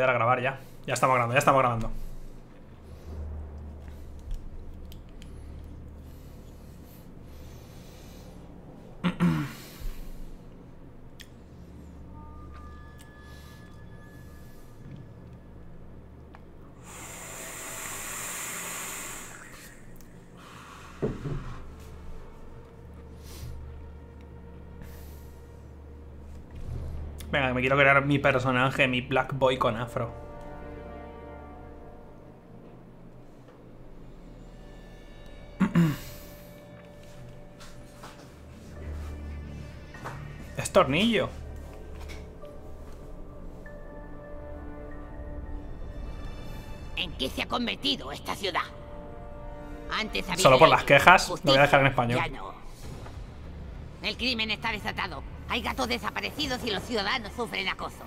voy a grabar ya. Ya estamos grabando, ya estamos grabando. Venga, me quiero crear mi personaje, mi Black Boy con afro. Es tornillo. ¿En qué se ha convertido esta ciudad? Antes había Solo por las quejas, lo voy a dejar en español. no. El crimen está desatado. Hay gatos desaparecidos y los ciudadanos sufren acoso.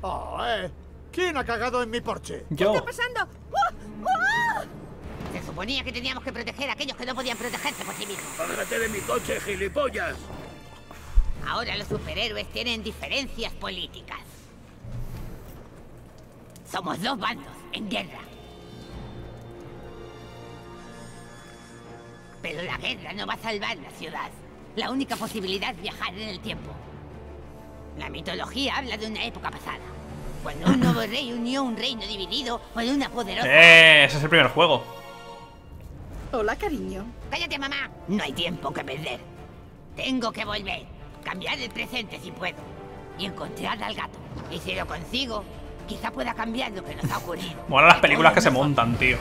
Oh, eh. ¿Quién ha cagado en mi porche? Yo. pasando? ¡Uh! ¡Uh! Se suponía que teníamos que proteger a aquellos que no podían protegerse por sí mismos. ¡Bájate de mi coche, gilipollas! Ahora los superhéroes tienen diferencias políticas. Somos dos bandos en guerra. Pero la guerra no va a salvar la ciudad. La única posibilidad es viajar en el tiempo. La mitología habla de una época pasada. Cuando un nuevo rey unió un reino dividido por una poderosa... Eh, ese es el primer juego. Hola, cariño. ¡Cállate, mamá! No hay tiempo que perder. Tengo que volver. Cambiar el presente si puedo. Y encontrar al gato. Y si lo consigo, quizá pueda cambiar lo que nos ha ocurrido. Mola las películas que se montan, tío.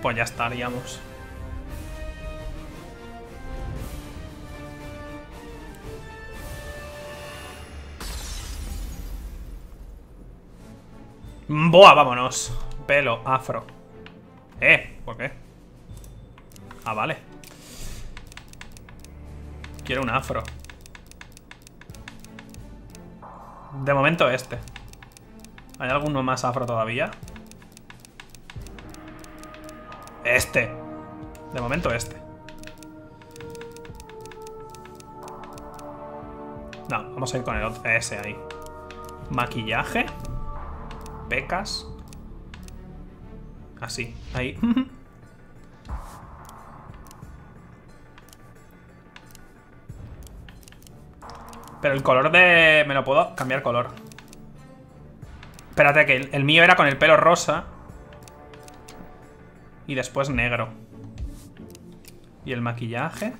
Pues ya estaríamos. Boa, vámonos. Pelo, afro. Eh, ¿por qué? Ah, vale. Quiero un afro. De momento este. ¿Hay alguno más afro todavía? Este. De momento este. No, vamos a ir con el otro, ese ahí. Maquillaje. Pecas. Así, ahí. Pero el color de... Me lo puedo cambiar color. Espérate, que el, mío era con el pelo rosa. Y después negro. Y el maquillaje.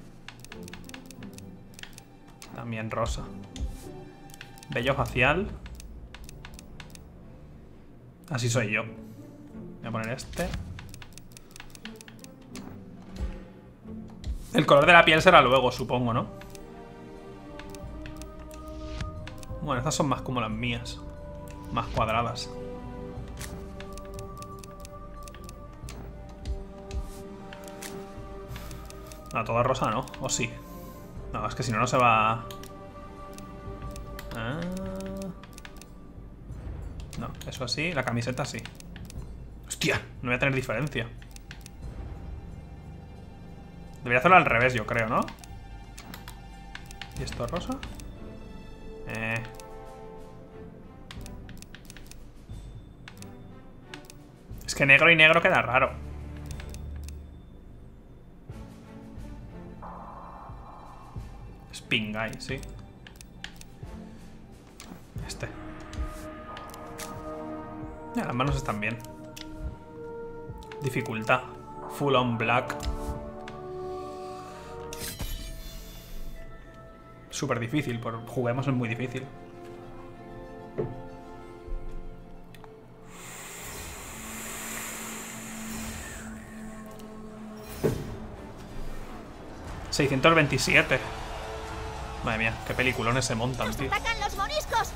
También rosa. Vello facial. Así soy yo. Voy a poner este. El color de la piel será luego, supongo, ¿no? Bueno, estas son más como las mías. Más cuadradas. No, toda rosa no. ¿O sí? No, es que si no, no se va... Ah. No, eso así. La camiseta sí. Hostia, no voy a tener diferencia. Debería hacerlo al revés, yo creo, ¿no? ¿Y esto rosa? Eh... Es que negro y negro queda raro. Spin Guy, sí. Las manos están bien. Dificultad. Full on black. Súper difícil, por juguemos es muy difícil. ¡627! Madre mía, qué peliculones se montan, tío. ¡Atacan los moriscos!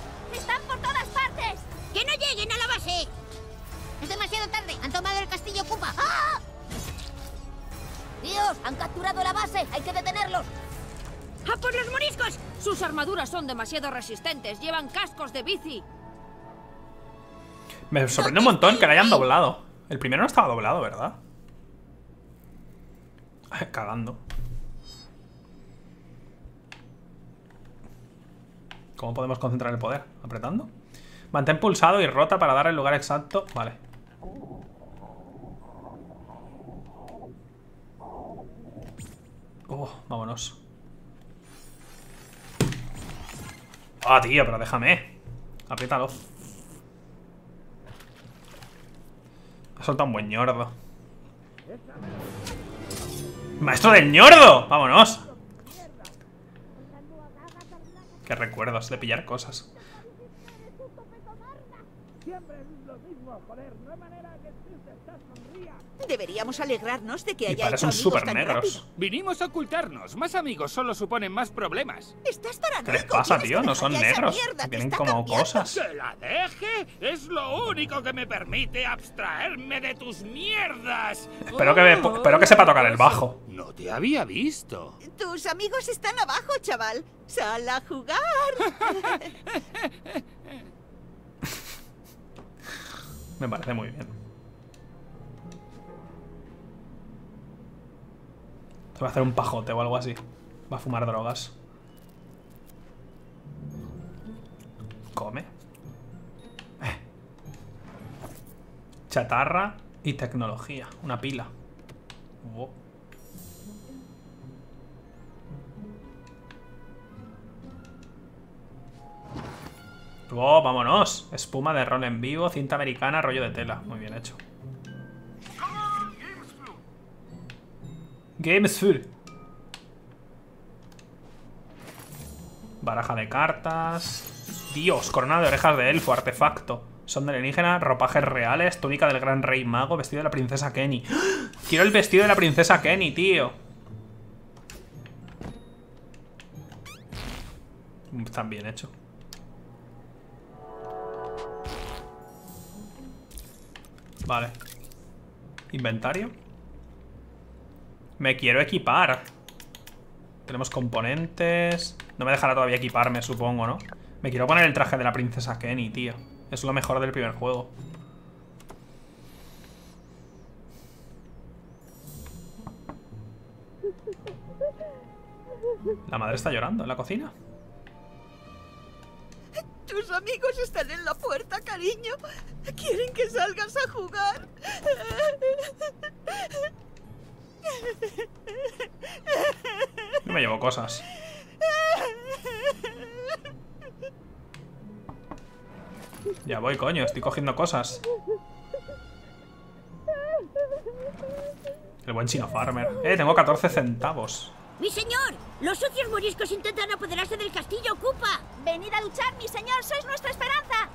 ¡Ah! ¡Dios! ¡Han capturado la base! ¡Hay que detenerlos! ¡A por los moriscos! Sus armaduras son demasiado resistentes. Llevan cascos de bici. Me sorprende un montón que la hayan doblado. El primero no estaba doblado, ¿verdad? Cagando. ¿Cómo podemos concentrar el poder? ¿Apretando? Mantén pulsado y rota para dar el lugar exacto. Vale. Oh, vámonos. Ah, tío, pero déjame. Apriétalo. Ha soltado un buen ñordo. ¡Maestro del ñordo! ¡Vámonos! Qué recuerdos de pillar cosas. Deberíamos alegrarnos de que haya hecho son amigos súper tan negros. rápido. Vinimos a ocultarnos. Más amigos solo suponen más problemas. Estás paranoico. ¿Qué les pasa, tío? No son negros. Tienen como cambiando. cosas. ¡Que la deje! Es lo único que me permite abstraerme de tus mierdas. Espero que, me- espero que sepa tocar el bajo. No te había visto. Tus amigos están abajo, chaval. Sal a jugar. Me parece muy bien. Va a hacer un pajote o algo así. Va a fumar drogas. Come. Eh. Chatarra y tecnología. Una pila. Wow. Vámonos. Espuma de rol en vivo, cinta americana, rollo de tela. Muy bien hecho. Games Full. Baraja de cartas. Dios, corona de orejas de elfo, artefacto. Son de alienígena, ropajes reales, túnica del gran rey mago, vestido de la princesa Kenny. Quiero el vestido de la princesa Kenny, tío. Está bien hecho. Vale. Inventario. Me quiero equipar. Tenemos componentes. No me dejará todavía equiparme, supongo, ¿no? Me quiero poner el traje de la princesa Kenny, tío. Es lo mejor del primer juego. La madre está llorando en la cocina. Tus amigos están en la puerta, cariño. Quieren que salgas a jugar. Yo me llevo cosas. Ya voy, coño, estoy cogiendo cosas. El buen chino farmer. Eh, tengo 14 centavos. ¡Mi señor! ¡Los sucios moriscos intentan apoderarse del castillo Ocupa! Venid a luchar, mi señor, sois nuestra esperanza.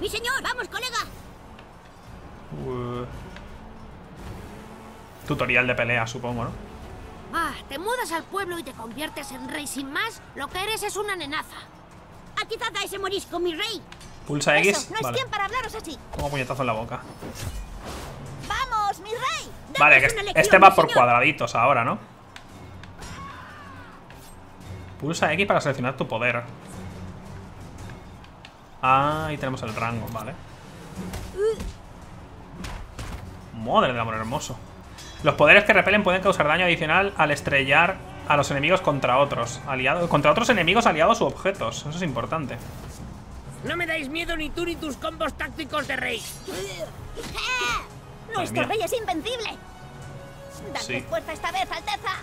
¡Mi señor! ¡Vamos, colega! Uh. Tutorial de pelea, supongo, ¿no? Ah, te mudas al pueblo y te conviertes en rey sin más. Lo que eres es una nenaza. ¡Atizad a ese morisco, mi rey! Pulsa X. Eso, no es Vale. tiempo para hablaros así. Como puñetazo en la boca. ¡Vamos, mi rey! Vale, Danos que una lección, este va por señor. cuadraditos ahora, ¿no? Pulsa X para seleccionar tu poder. Ah, ahí tenemos el rango, vale. Madre del amor hermoso. Los poderes que repelen pueden causar daño adicional al estrellar a los enemigos contra otros. Aliados, contra otros enemigos aliados u objetos. Eso es importante. No me dais miedo ni tú ni tus combos tácticos de rey. Nuestro rey es invencible. Dadle Sí. fuerza esta vez, Alteza.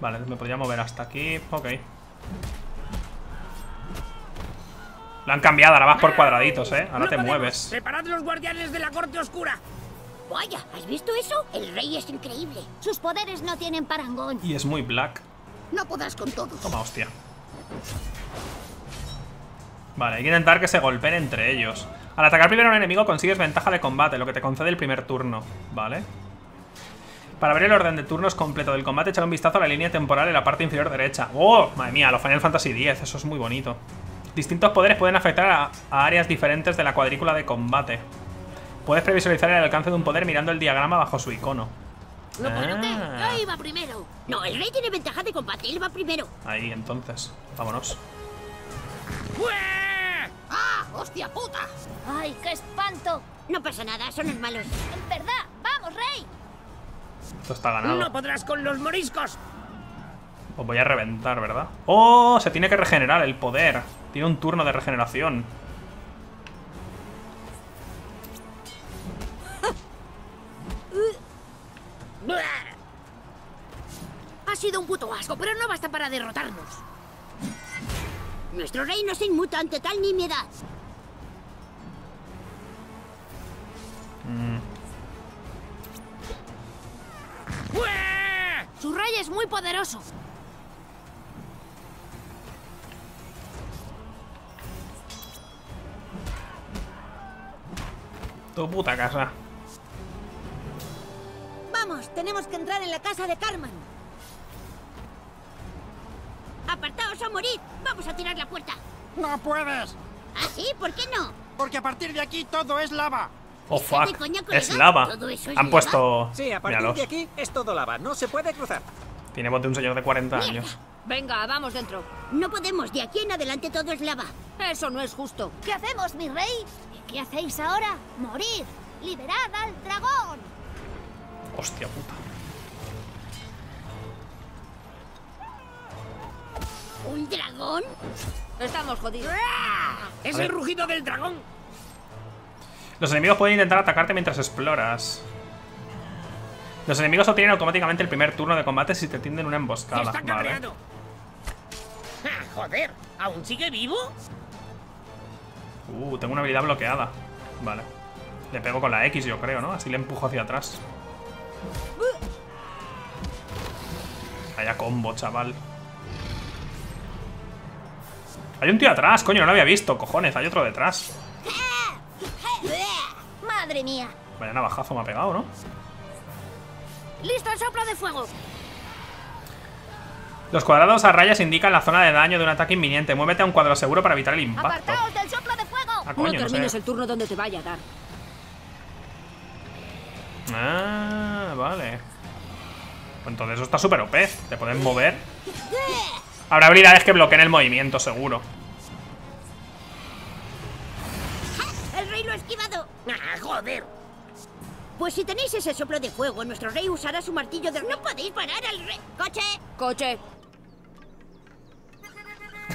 Vale, me podría mover hasta aquí. Ok. Lo han cambiado, ahora vas por cuadraditos, ¿eh? Ahora No te podemos. mueves. Preparad los guardianes de la corte oscura. Vaya, ¿has visto eso? El rey es increíble. Sus poderes no tienen parangón. Y es muy black. No podrás con todos. Toma, hostia. Vale, hay que intentar que se golpeen entre ellos. Al atacar primero a un enemigo consigues ventaja de combate, lo que te concede el primer turno. Vale. Para ver el orden de turnos completo del combate, echar un vistazo a la línea temporal en la parte inferior derecha. ¡Oh! Madre mía, lo Final Fantasy X, eso es muy bonito. Distintos poderes pueden afectar a, a áreas diferentes de la cuadrícula de combate. Puedes previsualizar el alcance de un poder mirando el diagrama bajo su icono. ¿Lo? Ah. Yo iba primero. No, el rey tiene ventaja de combate. Él va primero. Ahí, entonces. Vámonos. ¡Fue! ¡Ah, hostia puta! ¡Ay, qué espanto! No pasa nada, son los malos. En verdad, vamos, rey. Esto está ganado. No podrás con los moriscos. Os voy a reventar, ¿verdad? ¡Oh! Se tiene que regenerar el poder. Tiene un turno de regeneración. Ha sido un puto asco, pero no basta para derrotarnos. Nuestro rey no se inmuta ante tal nimiedad. ¡Bueh! Su rey es muy poderoso. Tu puta casa. Vamos, tenemos que entrar en la casa de Carmen. Apartaos a morir. Vamos a tirar la puerta. ¡No puedes! ¿Ah, sí? ¿Por qué no? Porque a partir de aquí todo es lava. Oh ¿Está de fuck. Es lava. ¿Todo eso es Han lava? puesto. Sí, a partir Míralos. de aquí es todo lava. No se puede cruzar. Tiene voz de un señor de 40 años. Venga, vamos dentro. No podemos, de aquí en adelante todo es lava. Eso no es justo. ¿Qué hacemos, mi rey? ¿Y qué hacéis ahora? ¡Morir! ¡Liberad al dragón! Hostia puta. ¿Un dragón? Estamos jodidos. Es A ver. el rugido del dragón. Los enemigos pueden intentar atacarte mientras exploras. Los enemigos obtienen automáticamente el primer turno de combate si te tienden una emboscada. Está Vale. Ah, joder, ¿aún sigue vivo? Uh, tengo una habilidad bloqueada. Vale. Le pego con la X, yo creo, ¿no? Así le empujo hacia atrás. Vaya combo, chaval. Hay un tío atrás, coño, no lo había visto, cojones. Hay otro detrás. ¡Madre mía! Vaya navajazo me ha pegado, ¿no? ¡Listo el soplo de fuego! Los cuadrados a rayas indican la zona de daño de un ataque inminente. Muévete a un cuadro seguro para evitar el impacto. ¡Apartaos del soplo de fuego! Ah, coño, no sé. el turno donde te vaya a dar. Ah, vale. Pues entonces eso está súper OP. Te pueden mover. Habrá habilidades que bloqueen el movimiento, seguro. ¡El rey lo ha esquivado! Ah, joder. Pues si tenéis ese soplo de fuego, nuestro rey usará su martillo de... ¡No podéis parar al rey! ¡Coche! Coche.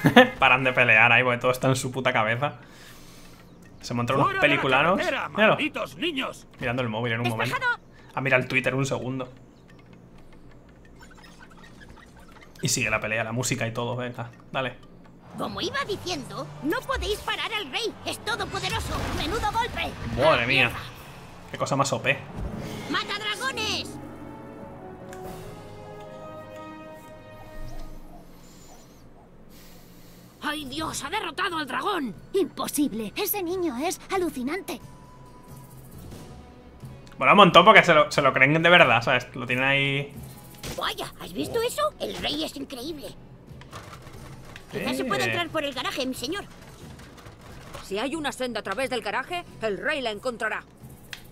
Paran de pelear ahí porque todo está en su puta cabeza. Se montó unos ¡Fuera de la peliculanos. Míralo, niños! mirando el móvil en un momento. ¡Despejado! Ah, mira el Twitter un segundo. Y sigue la pelea, la música y todo. Venga, dale. Como iba diciendo, no podéis parar al rey. Es todopoderoso. ¡Menudo golpe! Madre mía. Qué cosa más OP. ¡Mata dragones! ¡Ay, Dios! ¡Ha derrotado al dragón! Imposible. Ese niño es alucinante. Bueno, un montón porque se lo, se lo creen de verdad, ¿sabes? Lo tienen ahí. Vaya, ¿has visto eso? El rey es increíble. Quizás se puede Eh. entrar por el garaje, mi señor. Si hay una senda a través del garaje, el rey la encontrará.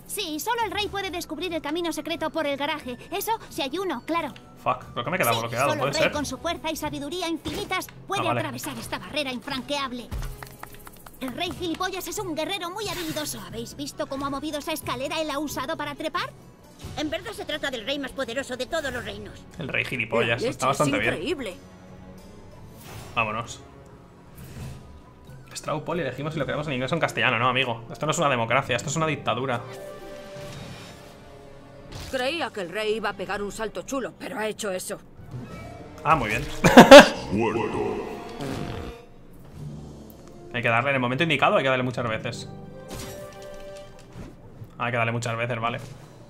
Sí, solo el rey puede descubrir el camino secreto por el garaje. Eso si hay uno, claro. Fuck, creo que me he quedado Sí, bloqueado, solo puede el rey ser. con su fuerza y sabiduría infinitas puede Ah, vale. atravesar esta barrera infranqueable. El rey gilipollas es un guerrero muy habilidoso. ¿Habéis visto cómo ha movido esa escalera y la ha usado para trepar? En verdad se trata del rey más poderoso de todos los reinos. El rey gilipollas, La está bastante es bien. increíble. Vámonos. Straw Poll, elegimos si lo queremos en inglés o en castellano, no, amigo. Esto no es una democracia, esto es una dictadura. Creía que el rey iba a pegar un salto chulo, pero ha hecho eso. Ah, muy bien. hay que darle en el momento indicado, hay que darle muchas veces. Hay que darle muchas veces, vale.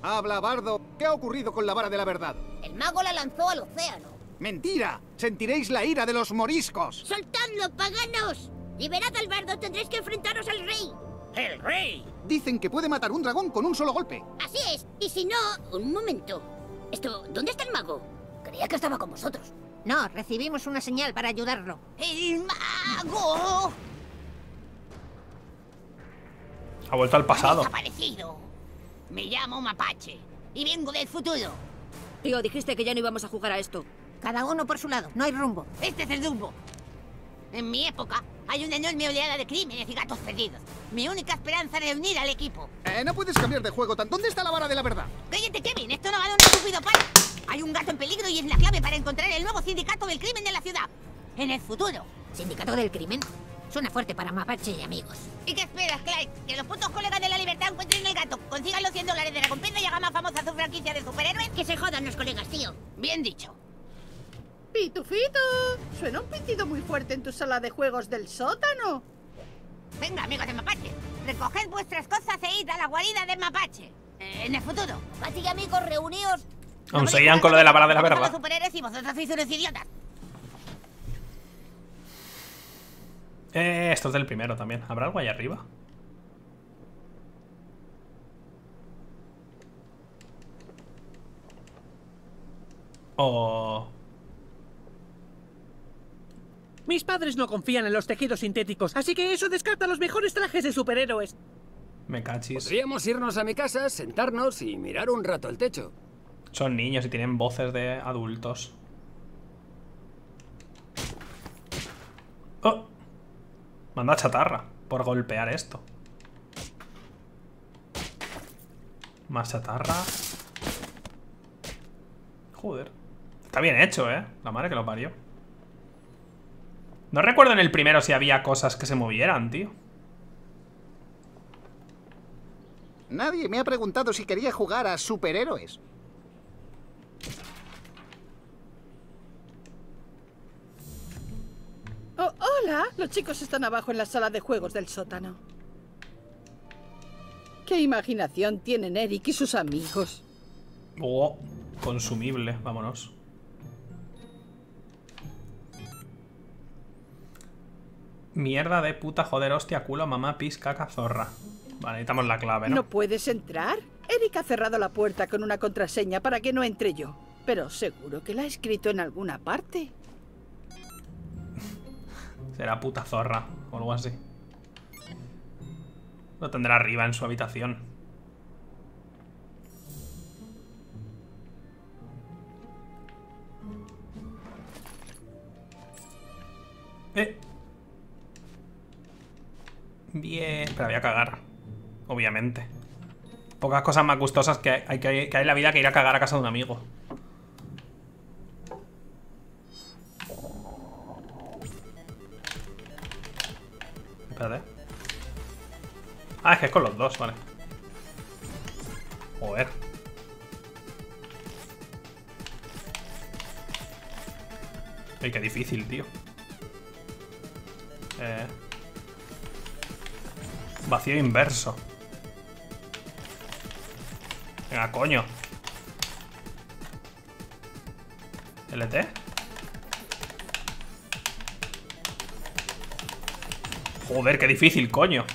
Habla, Bardo. ¿Qué ha ocurrido con la vara de la verdad? El mago la lanzó al océano. ¡Mentira! Sentiréis la ira de los moriscos. ¡Soltadlo, paganos! ¡Liberad al bardo! ¡Tendréis que enfrentaros al rey! ¡El rey! Dicen que puede matar un dragón con un solo golpe. Así es. Y si no... Un momento. Esto... ¿Dónde está el mago? Creía que estaba con vosotros. No, recibimos una señal para ayudarlo. ¡El mago! Ha vuelto al Ha pasado. desaparecido. Me llamo Mapache y vengo del futuro. Tío, dijiste que ya no íbamos a jugar a esto. Cada uno por su lado, no hay rumbo. Este es el rumbo. En mi época hay una enorme oleada de crímenes y gatos perdidos. Mi única esperanza era unir al equipo. Eh, no puedes cambiar de juego tan. ¿Dónde está la vara de la verdad? Cállate, Kevin, esto no va de un estúpido palo. Hay un gato en peligro y es la clave para encontrar el nuevo sindicato del crimen de la ciudad. En el futuro. ¿Sindicato del crimen? Suena fuerte para mapache y amigos. ¿Y qué esperas, Clyde? Que los putos colegas de la libertad encuentren el gato, consigan los 100 dólares de recompensa y hagan más famosa su franquicia de superhéroes. Que se jodan los colegas, tío. Bien dicho. Pitufito, suena un pitido muy fuerte en tu sala de juegos del sótano. Venga, amigos de Mapache, recoged vuestras cosas e id a la guarida de Mapache. Eh, en el futuro. Mapache y amigos, reuníos. Aún seguían con lo de la vara de la verdad. superhéroes y vosotros sois unos idiotas. Eh, esto es del primero también. ¿Habrá algo ahí arriba? O... Mis padres no confían en los tejidos sintéticos, así que eso descarta los mejores trajes de superhéroes. Me cachis. Podríamos irnos a mi casa, sentarnos y mirar un rato el techo. Son niños y tienen voces de adultos. Oh. Manda chatarra por golpear esto. Más chatarra. Joder. Está bien hecho, ¿eh? La madre que lo parió. No recuerdo en el primero si había cosas que se movieran, tío. Nadie me ha preguntado si quería jugar a superhéroes. Oh, hola, los chicos están abajo en la sala de juegos del sótano. ¿Qué imaginación tienen Eric y sus amigos? Oh, consumible, vámonos. Mierda de puta, joder, hostia, culo, mamá, pis, caca, zorra. Vale, necesitamos la clave, ¿no? ¿No puedes entrar? Eric ha cerrado la puerta con una contraseña para que no entre yo. Pero seguro que la ha escrito en alguna parte. Será puta zorra o algo así. Lo tendrá arriba en su habitación. Eh. Bien. Espera, voy a cagar. Obviamente. Pocas cosas más gustosas que hay, que hay, que hay en la vida que ir a cagar a casa de un amigo. Espérate. Ah, es que es con los dos, vale. Joder. Ay, qué difícil, tío. Eh. Vacío inverso. Venga, coño. LT. Joder, qué difícil, coño.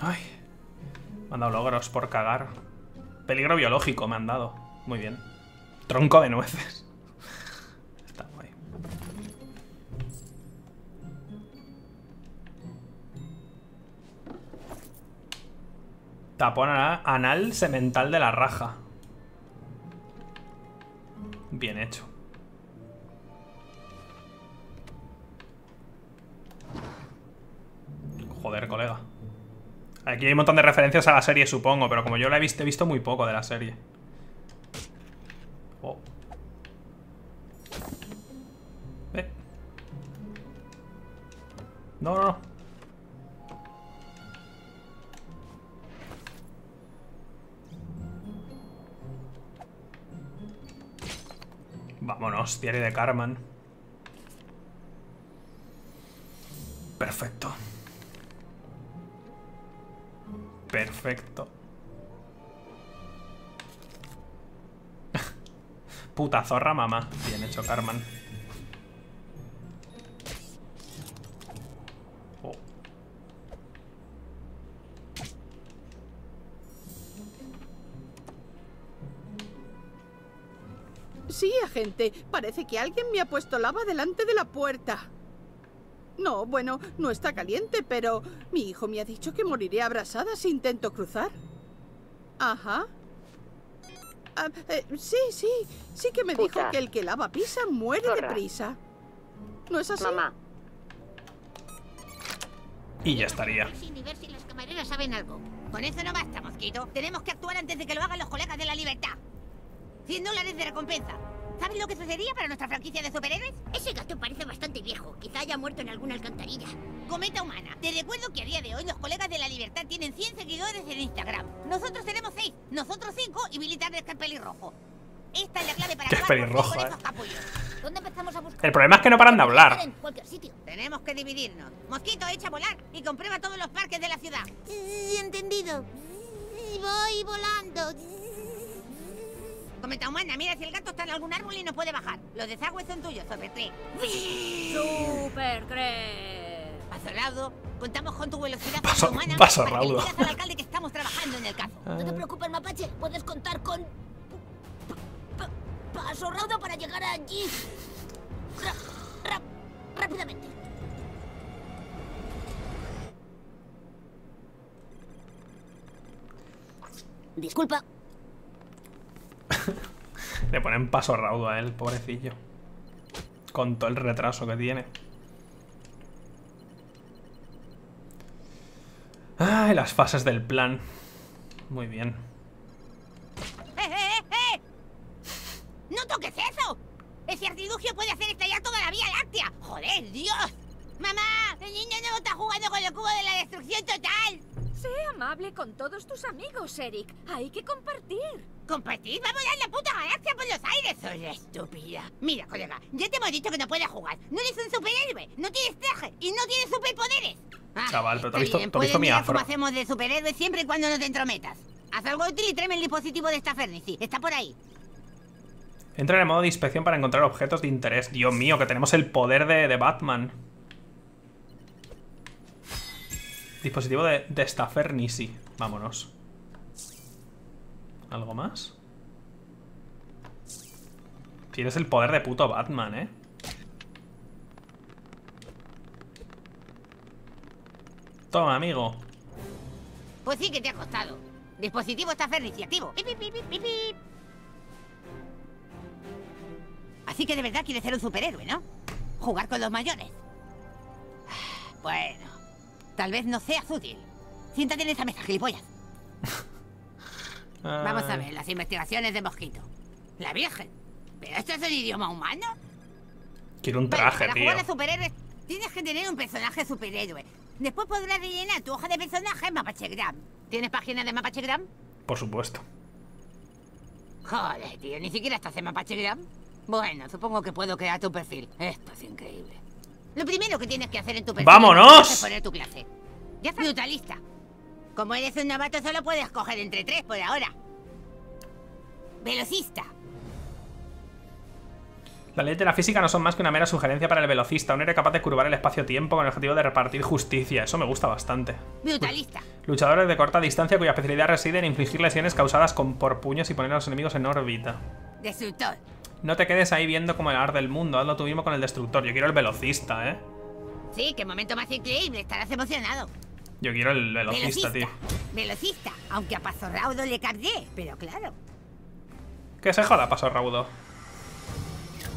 Ay. Me han dado logros por cagar. Peligro biológico me han dado. Muy bien. Tronco de nueces. Tapón ana- anal semental de la raja. Bien hecho. Joder, colega. Aquí hay un montón de referencias a la serie, supongo, pero como yo la he visto, he visto muy poco de la serie. Oh. Eh. No, no, no. Vámonos, diario de Carman. Perfecto. Perfecto. Puta zorra, mamá. Bien hecho, Carman. Sí, agente. Parece que alguien me ha puesto lava delante de la puerta. No, bueno, no está caliente, pero mi hijo me ha dicho que moriré abrasada si intento cruzar. Ajá. Ah, eh, sí, sí, sí que me dijo que el que lava pisa muere Zorra. deprisa. ¿No es así? Mamá. Y ya estaría. Sin ver si las camareras saben algo. Con eso no basta, mosquito. Tenemos que actuar antes de que lo hagan los colegas de la libertad. 100 dólares de recompensa. ¿Sabes lo que sería para nuestra franquicia de superhéroes? Ese gato parece bastante viejo. Quizá haya muerto en alguna alcantarilla. Cometa humana. Te recuerdo que a día de hoy los colegas de la libertad tienen 100 seguidores en Instagram. Nosotros tenemos 6, nosotros 5 y militar de pelirrojo. Esta es la clave para Qué acabar pelirrojo, con eh. ¿Dónde empezamos a buscar? El problema es que no paran de hablar. En cualquier sitio. Tenemos que dividirnos. Mosquito, echa a volar y comprueba todos los parques de la ciudad. Sí, entendido. Voy volando. Cometa humana, mira si el gato está en algún árbol y no puede bajar. Los desagües son tuyos, sobre tres. ¡Super creep! Paso raudo, contamos con tu velocidad Paso- humana paso para que le raudo. digas al alcalde que estamos trabajando en el caso. No te preocupes, mapache. Puedes contar con... pa- pa- Paso raudo para llegar allí. Rápidamente. Disculpa. Le ponen paso raudo a él, pobrecillo. Con todo el retraso que tiene. Ay, las fases del plan. Muy bien. ¡Eh, eh, eh! ¡No toques eso! Ese artilugio puede hacer estallar toda la Vía Láctea. ¡Joder, Dios! ¡Mamá! ¡El niño nuevo está jugando con el cubo de la destrucción total! Sé amable con todos tus amigos, Eric. Hay que compartir. ¿Compartir? ¡Va a volar la puta galaxia por los aires! ¡Soy estúpida! Mira, colega, ya te hemos dicho que no puedes jugar. No eres un superhéroe, no tienes traje y no tienes superpoderes. Ah, Chaval, pero ¿tú has visto- bien, has visto mi afro? cómo hacemos de superhéroes siempre y cuando no te entrometas. Haz algo útil y tráeme el dispositivo de esta Fernici. Está por ahí. Entra en el modo de inspección para encontrar objetos de interés. Dios mío, que tenemos el poder de, de Batman. Dispositivo de, de Stafernisi. Vámonos. ¿Algo más? Tienes el poder de puto Batman, ¿eh? Toma, amigo. Pues sí que te ha costado. Dispositivo está activo. Así que de verdad quieres ser un superhéroe, ¿no? Jugar con los mayores. Bueno, tal vez no seas útil. Siéntate en esa mesa, gilipollas. Vamos a ver las investigaciones de Mosquito. La Virgen. ¿Pero esto es en idioma humano? Quiero un traje, para tío. jugar a superhéroes tienes que tener un personaje superhéroe. Después podrás rellenar tu hoja de personaje en Mapachegram. ¿Tienes página de Mapachegram? Por supuesto. Joder, tío, ni siquiera estás en Mapachegram. Bueno, supongo que puedo crear tu perfil. Esto es increíble. Lo primero que tienes que hacer en tu perfil ¡Vámonos! es poner tu clase. Ya está. Brutalista. Como eres un novato, solo puedes entre tres por ahora. Velocista. Las leyes de la física no son más que una mera sugerencia para el velocista. Un héroe capaz de curvar el espacio-tiempo con el objetivo de repartir justicia. Eso me gusta bastante. Brutalista. Luchadores de corta distancia cuya especialidad reside en infligir lesiones causadas con, por puños y poner a los enemigos en órbita. Destructor. No te quedes ahí viendo como el ar del mundo. Hazlo tú mismo con el destructor. Yo quiero el velocista, ¿eh? Sí, qué momento más increíble. Estarás emocionado. Yo quiero el velocista, tío. Velocista. Aunque a Paso Raudo le cargué, pero claro. Que se joda, paso raudo.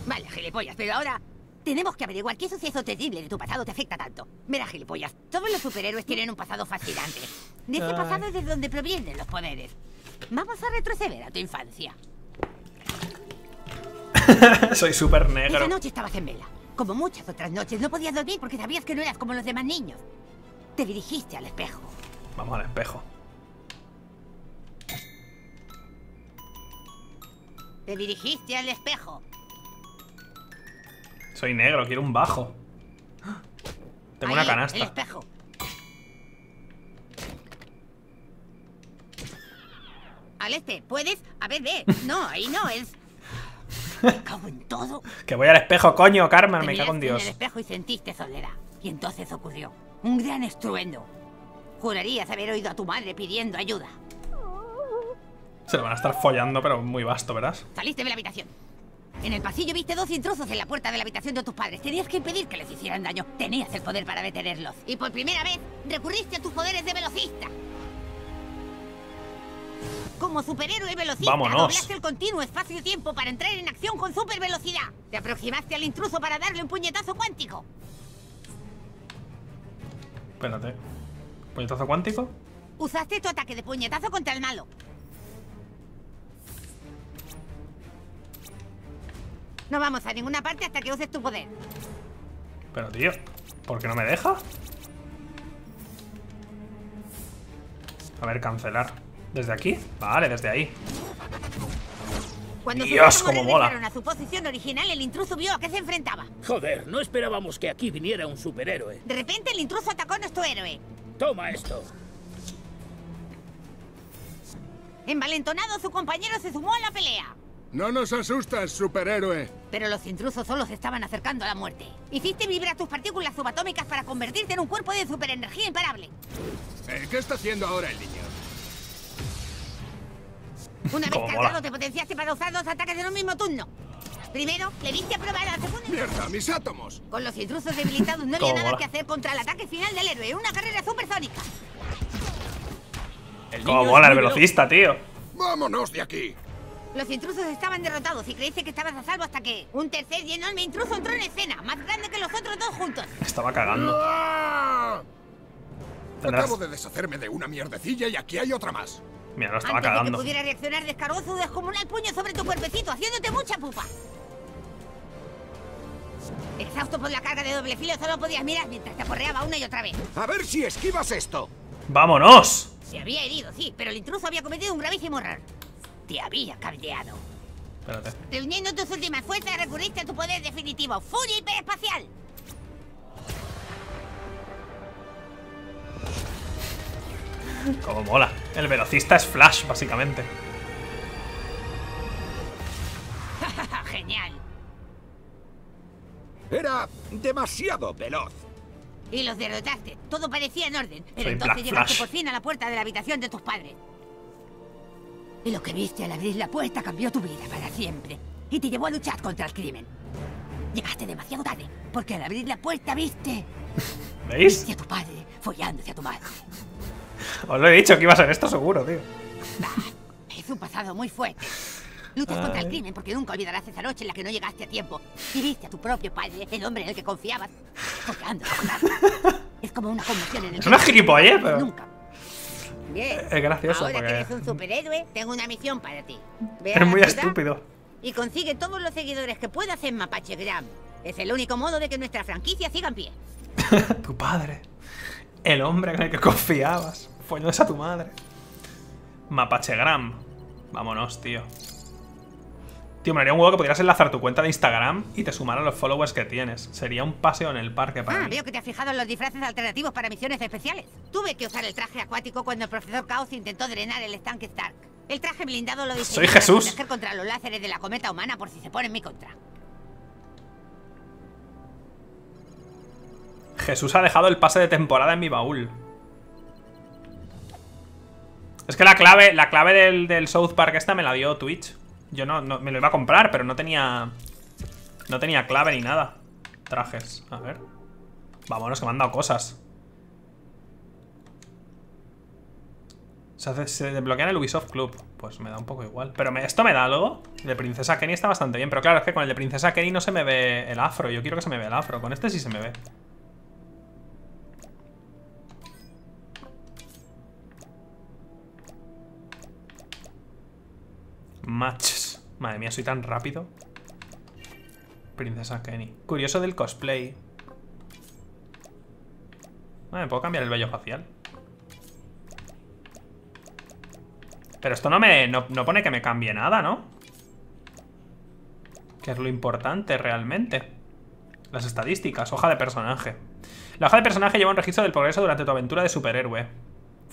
Vale, gilipollas, pero ahora tenemos que averiguar qué suceso terrible de tu pasado te afecta tanto. Mira, gilipollas, todos los superhéroes tienen un pasado fascinante. De ese pasado es de donde provienen los poderes. Vamos a retroceder a tu infancia. Soy súper Esa negro. noche estabas en vela. Como muchas otras noches, no podías dormir porque sabías que no eras como los demás niños. Te dirigiste al espejo. Vamos al espejo. Te dirigiste al espejo. Soy negro, quiero un bajo. Tengo una Ahí, El canasta. espejo. Al este, ¿puedes? A ver, ve. No, ahí no, es... Me cago en todo. Que voy al espejo, coño, Carmen. Te Me cago en Dios. en el espejo y sentiste soledad. Y entonces ocurrió un gran estruendo. Jurarías haber oído a tu madre pidiendo ayuda. Se lo van a estar follando, pero muy vasto, ¿verás? Saliste de la habitación. En el pasillo viste dos intrusos en la puerta de la habitación de tus padres. Tenías que impedir que les hicieran daño. Tenías el poder para detenerlos. Y por primera vez recurriste a tus poderes de velocista. Como superhéroe velocista, Vámonos. doblaste el continuo espacio-tiempo para entrar en acción con super velocidad. Te aproximaste al intruso para darle un puñetazo cuántico. Espérate. ¿Puñetazo cuántico? Usaste tu ataque de puñetazo contra el malo. No vamos a ninguna parte hasta que uses tu poder. Pero tío, ¿por qué no me deja? A ver, cancelar. ¿Desde aquí? Vale, desde ahí. Cuando Dios, cómo mola. regresaron a su posición original, el intruso vio a qué se enfrentaba. Joder, no esperábamos que aquí viniera un superhéroe. De repente, el intruso atacó a nuestro héroe. Toma esto. Envalentonado, su compañero se sumó a la pelea. No nos asustas, superhéroe. Pero los intrusos solo se estaban acercando a la muerte. Hiciste vibrar tus partículas subatómicas para convertirte en un cuerpo de superenergía imparable. Eh, ¿Qué está haciendo ahora el niño? Una vez Cómo cargado, te potenciaste para usar dos ataques en un mismo turno. Primero, le viste a probar a la segunda. ¡Mierda, mis átomos! Con los intrusos debilitados no había Cómo nada mola. que hacer contra el ataque final del héroe. Una carrera supersónica. Como mola el velocista, tío. ¡Vámonos de aquí! Los intrusos estaban derrotados y creíste que estabas a salvo hasta que un tercer y enorme intruso entró en escena, más grande que los otros dos juntos. Estaba cagando. Tendrás- Acabo de deshacerme de una mierdecilla y aquí hay otra más. Mira, lo estaba Antes de que cagando. pudiera reaccionar, descargó su descomunal puño sobre tu cuerpecito, haciéndote mucha pupa. Exhausto por la carga de doble filo, solo podías mirar mientras te porreaba una y otra vez. A ver si esquivas esto. ¡Vámonos! Se había herido, sí, pero el intruso había cometido un gravísimo error. Te había cabreado. Espérate. Reuniendo tus últimas fuerzas, recurriste a tu poder definitivo, Furia Hiperespacial. Como mola. El velocista es Flash, básicamente. Genial. Era demasiado veloz. Y los derrotaste. Todo parecía en orden. Pero Soy entonces Black llegaste Flash. por fin a la puerta de la habitación de tus padres. Y lo que viste al abrir la puerta cambió tu vida para siempre. Y te llevó a luchar contra el crimen. Llegaste demasiado tarde, porque al abrir la puerta viste... ¿Veis? Viste a tu padre follándose a tu madre. Os lo he dicho que iba a ser esto seguro, tío. Es un pasado muy fuerte. Luchas contra el Ay. crimen porque nunca olvidarás esa noche en la que no llegaste a tiempo. Y viste a tu propio padre, el hombre en el que confiabas. Es como una conmoción en el Es una gilipollez, pero- Nunca. Bien. Es gracioso, Ahora que porque- eres un superhéroe, tengo una misión para ti. Ve a Es la muy estúpido. Y consigue todos los seguidores que puedas en Mapache Gram. Es el único modo de que nuestra franquicia siga en pie. Tu padre. El hombre en el que confiabas. Follándose a tu madre. Mapachegram. Vámonos, tío. Tío, me haría un huevo que pudieras enlazar tu cuenta de Instagram y te sumaran los followers que tienes. Sería un paseo en el parque para Ah, mí. veo que te has fijado en los disfraces alternativos para misiones especiales. Tuve que usar el traje acuático cuando el profesor Chaos intentó drenar el estanque Stark. El traje blindado lo diseñé Soy para Jesús. proteger contra los láseres de la cometa humana por si se pone en mi contra. Jesús ha dejado el pase de temporada en mi baúl. Es que la clave, la clave del, South Park esta me la dio Twitch. Yo no, no- me lo iba a comprar, pero no tenía. No tenía clave ni nada. Trajes, a ver. Vámonos, que me han dado cosas. Se, hace- se desbloquea en el Ubisoft Club. Pues me da un poco igual. Pero esto me da algo. El de Princesa Kenny está bastante bien. Pero claro, es que con el de Princesa Kenny no se me ve el afro. Yo quiero que se me vea el afro. Con este sí se me ve. Matches. Madre mía, soy tan rápido. Princesa Kenny. Curioso del cosplay. Ah, me puedo cambiar el vello facial. Pero esto no me. No, no pone que me cambie nada, ¿no? Que es lo importante realmente. Las estadísticas, hoja de personaje. La hoja de personaje lleva un registro del progreso durante tu aventura de superhéroe.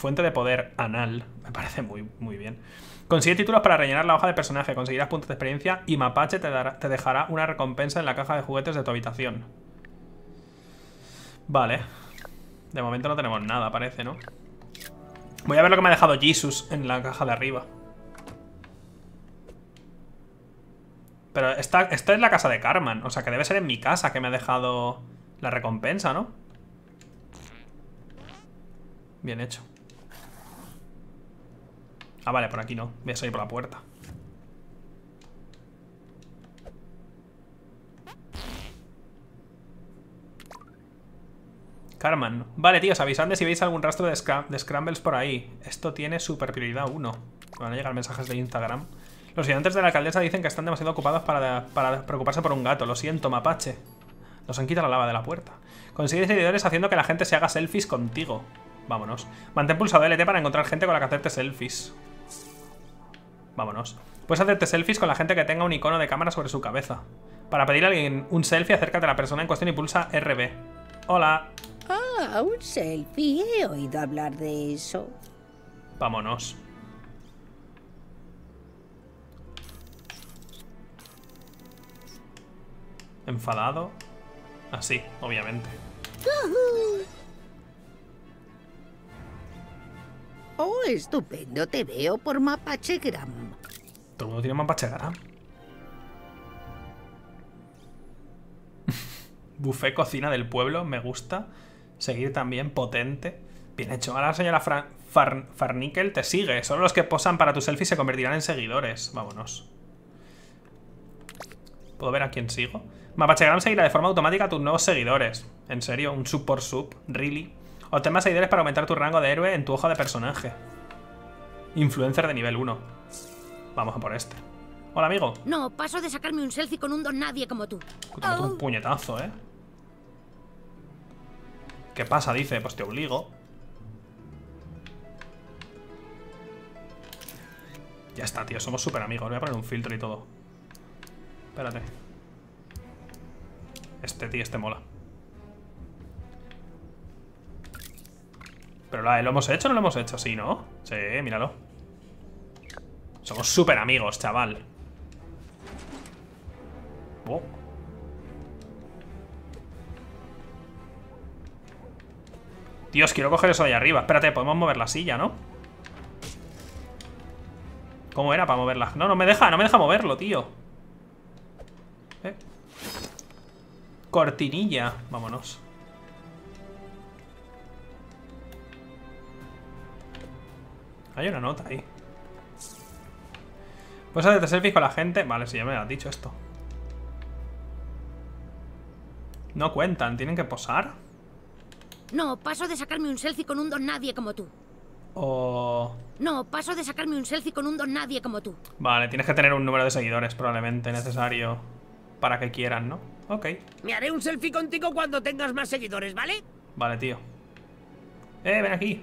Fuente de poder anal. Me parece muy, muy bien. Consigue títulos para rellenar la hoja de personaje, conseguirás puntos de experiencia y Mapache te, dará- te dejará una recompensa en la caja de juguetes de tu habitación. Vale. De momento no tenemos nada, parece, ¿no? Voy a ver lo que me ha dejado Jesus en la caja de arriba. Pero esta, esta es la casa de Carmen. O sea que debe ser en mi casa que me ha dejado la recompensa, ¿no? Bien hecho. Ah, vale, por aquí no. Voy a salir por la puerta. Carmen. Vale, tíos, avisadme si veis algún rastro de, de scrambles por ahí. Esto tiene super prioridad 1. Me van a llegar mensajes de Instagram. Los ayudantes de la alcaldesa dicen que están demasiado ocupados para, para preocuparse por un gato. Lo siento, mapache. Nos han quitado la lava de la puerta. Consigue seguidores haciendo que la gente se haga selfies contigo. Vámonos. Mantén pulsado LT para encontrar gente con la que hacerte selfies. Vámonos. Puedes hacerte selfies con la gente que tenga un icono de cámara sobre su cabeza. Para pedir a alguien un selfie, acércate a la persona en cuestión y pulsa RB. Hola. Ah, un selfie. He oído hablar de eso. Vámonos. Enfadado. Así, obviamente. Oh, estupendo. Te veo por Mapachegram. Todo el mundo tiene Mapachegram. Buffet cocina del pueblo, me gusta. Seguir también, potente. Bien hecho. Ahora la señora Farnickel te sigue. Solo los que posan para tu selfie se convertirán en seguidores. Vámonos. ¿Puedo ver a quién sigo? Mapachegram seguirá de forma automática a tus nuevos seguidores. ¿En serio? ¿Un sub por sub? ¿Really? Obtén más seguidores para aumentar tu rango de héroe en tu hoja de personaje. Influencer de nivel 1. Vamos a por este. Hola, amigo. No, paso de sacarme un selfie con un don nadie como tú. Te meto un puñetazo, ¿eh? ¿Qué pasa? Dice, pues te obligo. Ya está, tío, somos súper amigos. Voy a poner un filtro y todo. Espérate. Este, tío, este mola. Pero ¿lo hemos hecho no lo hemos hecho? Sí, ¿no? Sí, míralo. Somos súper amigos, chaval. Oh. Dios, quiero coger eso de ahí arriba. Espérate, podemos mover la silla, ¿no? ¿Cómo era para moverla? No, no me deja, no me deja moverlo, tío. ¿Eh? Cortinilla. Vámonos. Hay una nota ahí. Puedes hacerte selfies con la gente. Vale, si ya me lo has dicho esto. No cuentan, tienen que posar. No, paso de sacarme un selfie con un don nadie como tú. O... No, paso de sacarme un selfie con un don nadie como tú. Vale, tienes que tener un número de seguidores probablemente necesario para que quieran, ¿no? Ok. Me haré un selfie contigo cuando tengas más seguidores, ¿vale? Vale, tío. Eh, ven aquí.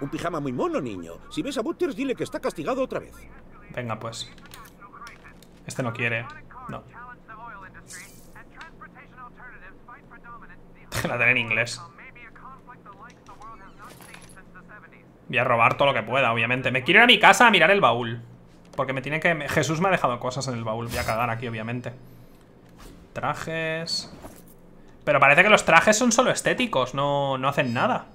Un pijama muy mono, niño. Si ves a Butters, dile que está castigado otra vez. Venga, pues. Este no quiere. No. La tener en inglés. Voy a robar todo lo que pueda, obviamente. Me quiero ir a mi casa a mirar el baúl. Porque me tiene que... Jesús me ha dejado cosas en el baúl. Voy a cagar aquí, obviamente. Trajes... Pero parece que los trajes son solo estéticos. No, no hacen nada.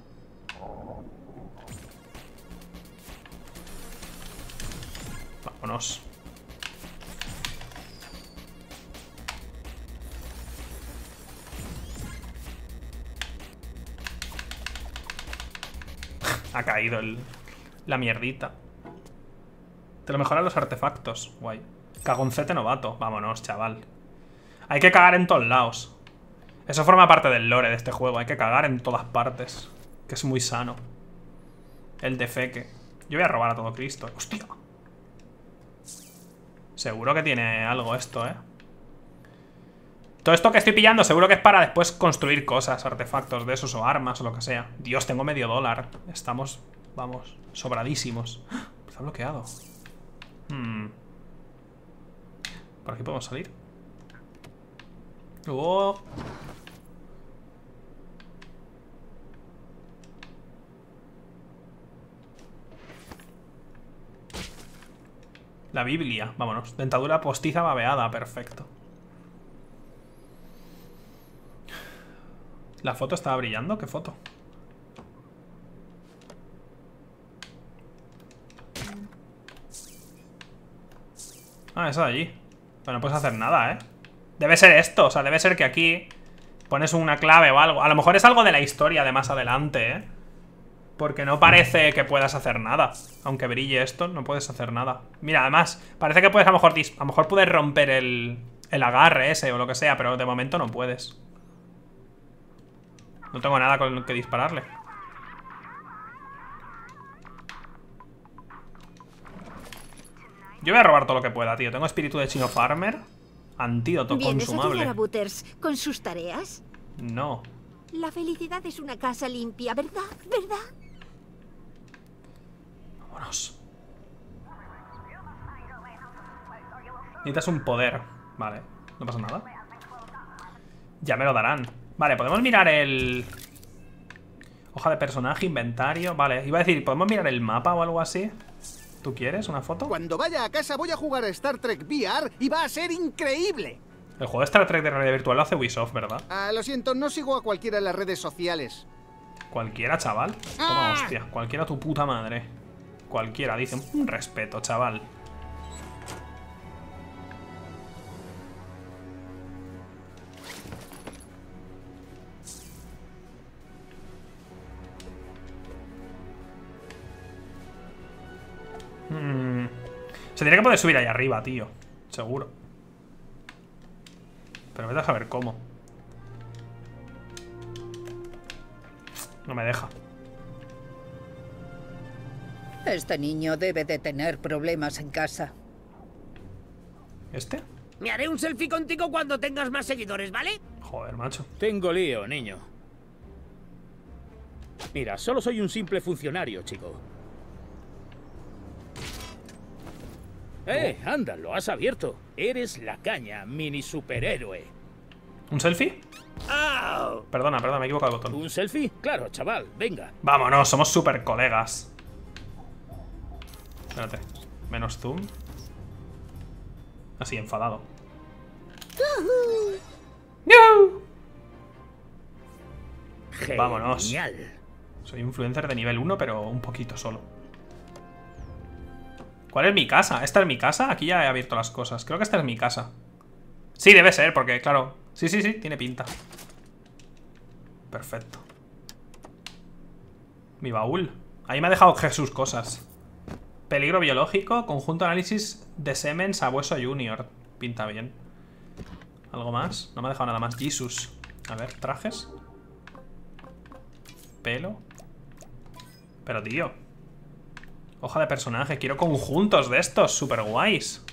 Vámonos. ha caído el, la mierdita. Te lo mejoran los artefactos. Guay. Cagoncete novato. Vámonos, chaval. Hay que cagar en todos lados. Eso forma parte del lore de este juego. Hay que cagar en todas partes. Que es muy sano. El defeque. Yo voy a robar a todo Cristo. ¡Hostia! Seguro que tiene algo esto, ¿eh? Todo esto que estoy pillando seguro que es para después construir cosas, artefactos de esos o armas o lo que sea. Dios, tengo medio dólar. Estamos, vamos, sobradísimos. Está bloqueado. Hmm. ¿Por aquí podemos salir? Oh. La Biblia, vámonos. Dentadura postiza babeada, perfecto. ¿La foto estaba brillando? ¿Qué foto? Ah, esa de allí Pero no puedes hacer nada, ¿eh? Debe ser esto, o sea, debe ser que aquí Pones una clave o algo A lo mejor es algo de la historia de más adelante, ¿eh? Porque no parece que puedas hacer nada Aunque brille esto, no puedes hacer nada Mira, además, parece que puedes a lo mejor A lo mejor puedes romper el, el agarre ese o lo que sea Pero de momento no puedes no tengo nada con que dispararle. Yo voy a robar todo lo que pueda, tío. Tengo espíritu de chino farmer. Antídoto ¿Vienes a ayudar a consumable. Butters con sus tareas? No. La felicidad es una casa limpia, ¿verdad? ¿Verdad? Vámonos. Necesitas un poder. Vale, no pasa nada. Ya me lo darán. Vale, podemos mirar el... Hoja de personaje, inventario. Vale, iba a decir, ¿podemos mirar el mapa o algo así? ¿Tú quieres una foto? Cuando vaya a casa voy a jugar a Star Trek VR y va a ser increíble. El juego de Star Trek de realidad virtual lo hace Ubisoft, ¿verdad? Ah, lo siento, no sigo a cualquiera en las redes sociales. Cualquiera, chaval. Toma, hostia. Cualquiera tu puta madre. Cualquiera, dice. Un respeto, chaval. Mm. Se tiene que poder subir ahí arriba, tío. Seguro. Pero vete a saber cómo. No me deja. Este niño debe de tener problemas en casa. ¿Este? Me haré un selfie contigo cuando tengas más seguidores, ¿vale? Joder, macho. Tengo lío, niño. Mira, solo soy un simple funcionario, chico. ¡Eh! Anda, lo has abierto. Eres la caña, mini superhéroe. ¿Un selfie? ¡Au! Perdona, perdona, me he equivocado de botón. ¿Un selfie? Claro, chaval, venga. Vámonos, somos super colegas. Espérate. Menos zoom. Así, enfadado. Vámonos. Genial. Soy influencer de nivel 1, pero un poquito solo. ¿Cuál es mi casa? ¿Esta es mi casa? Aquí ya he abierto las cosas. Creo que esta es mi casa. Sí, debe ser, porque claro. Sí, sí, sí, tiene pinta. Perfecto. Mi baúl. Ahí me ha dejado Jesús cosas. Peligro biológico, conjunto análisis de semen sabueso junior. Pinta bien. ¿Algo más? No me ha dejado nada más. Jesus. A ver, trajes. Pelo. Pero tío. Hoja de personaje. Quiero conjuntos de estos. Super guays.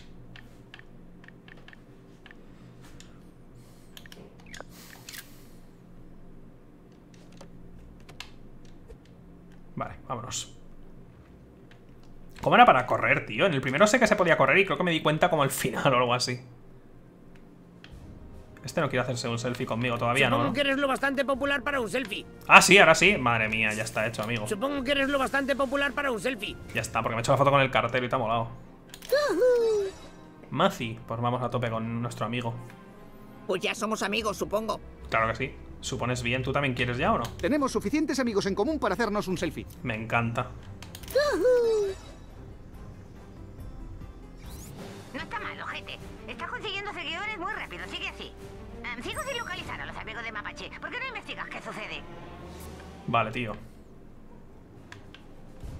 Vale, vámonos. ¿Cómo era para correr, tío? En el primero sé que se podía correr y creo que me di cuenta como al final o algo así. Este no quiere hacerse un selfie conmigo todavía, Supongo ¿no? que eres lo bastante popular para un selfie. Ah, sí, ahora sí. Madre mía, ya está hecho, amigo. Supongo que eres lo bastante popular para un selfie. Ya está, porque me he hecho la foto con el cartel y te ha molado. Mazi, pues vamos a tope con nuestro amigo. Pues ya somos amigos, supongo. Claro que sí. Supones bien, ¿tú también quieres ya o no? Tenemos suficientes amigos en común para hacernos un selfie. Me encanta. No está mal, ojete. Estás consiguiendo seguidores muy rápido. Sigue así. Em, sigo sin localizar a los amigos de Mapache. ¿Por qué no investigas qué sucede? Vale, tío.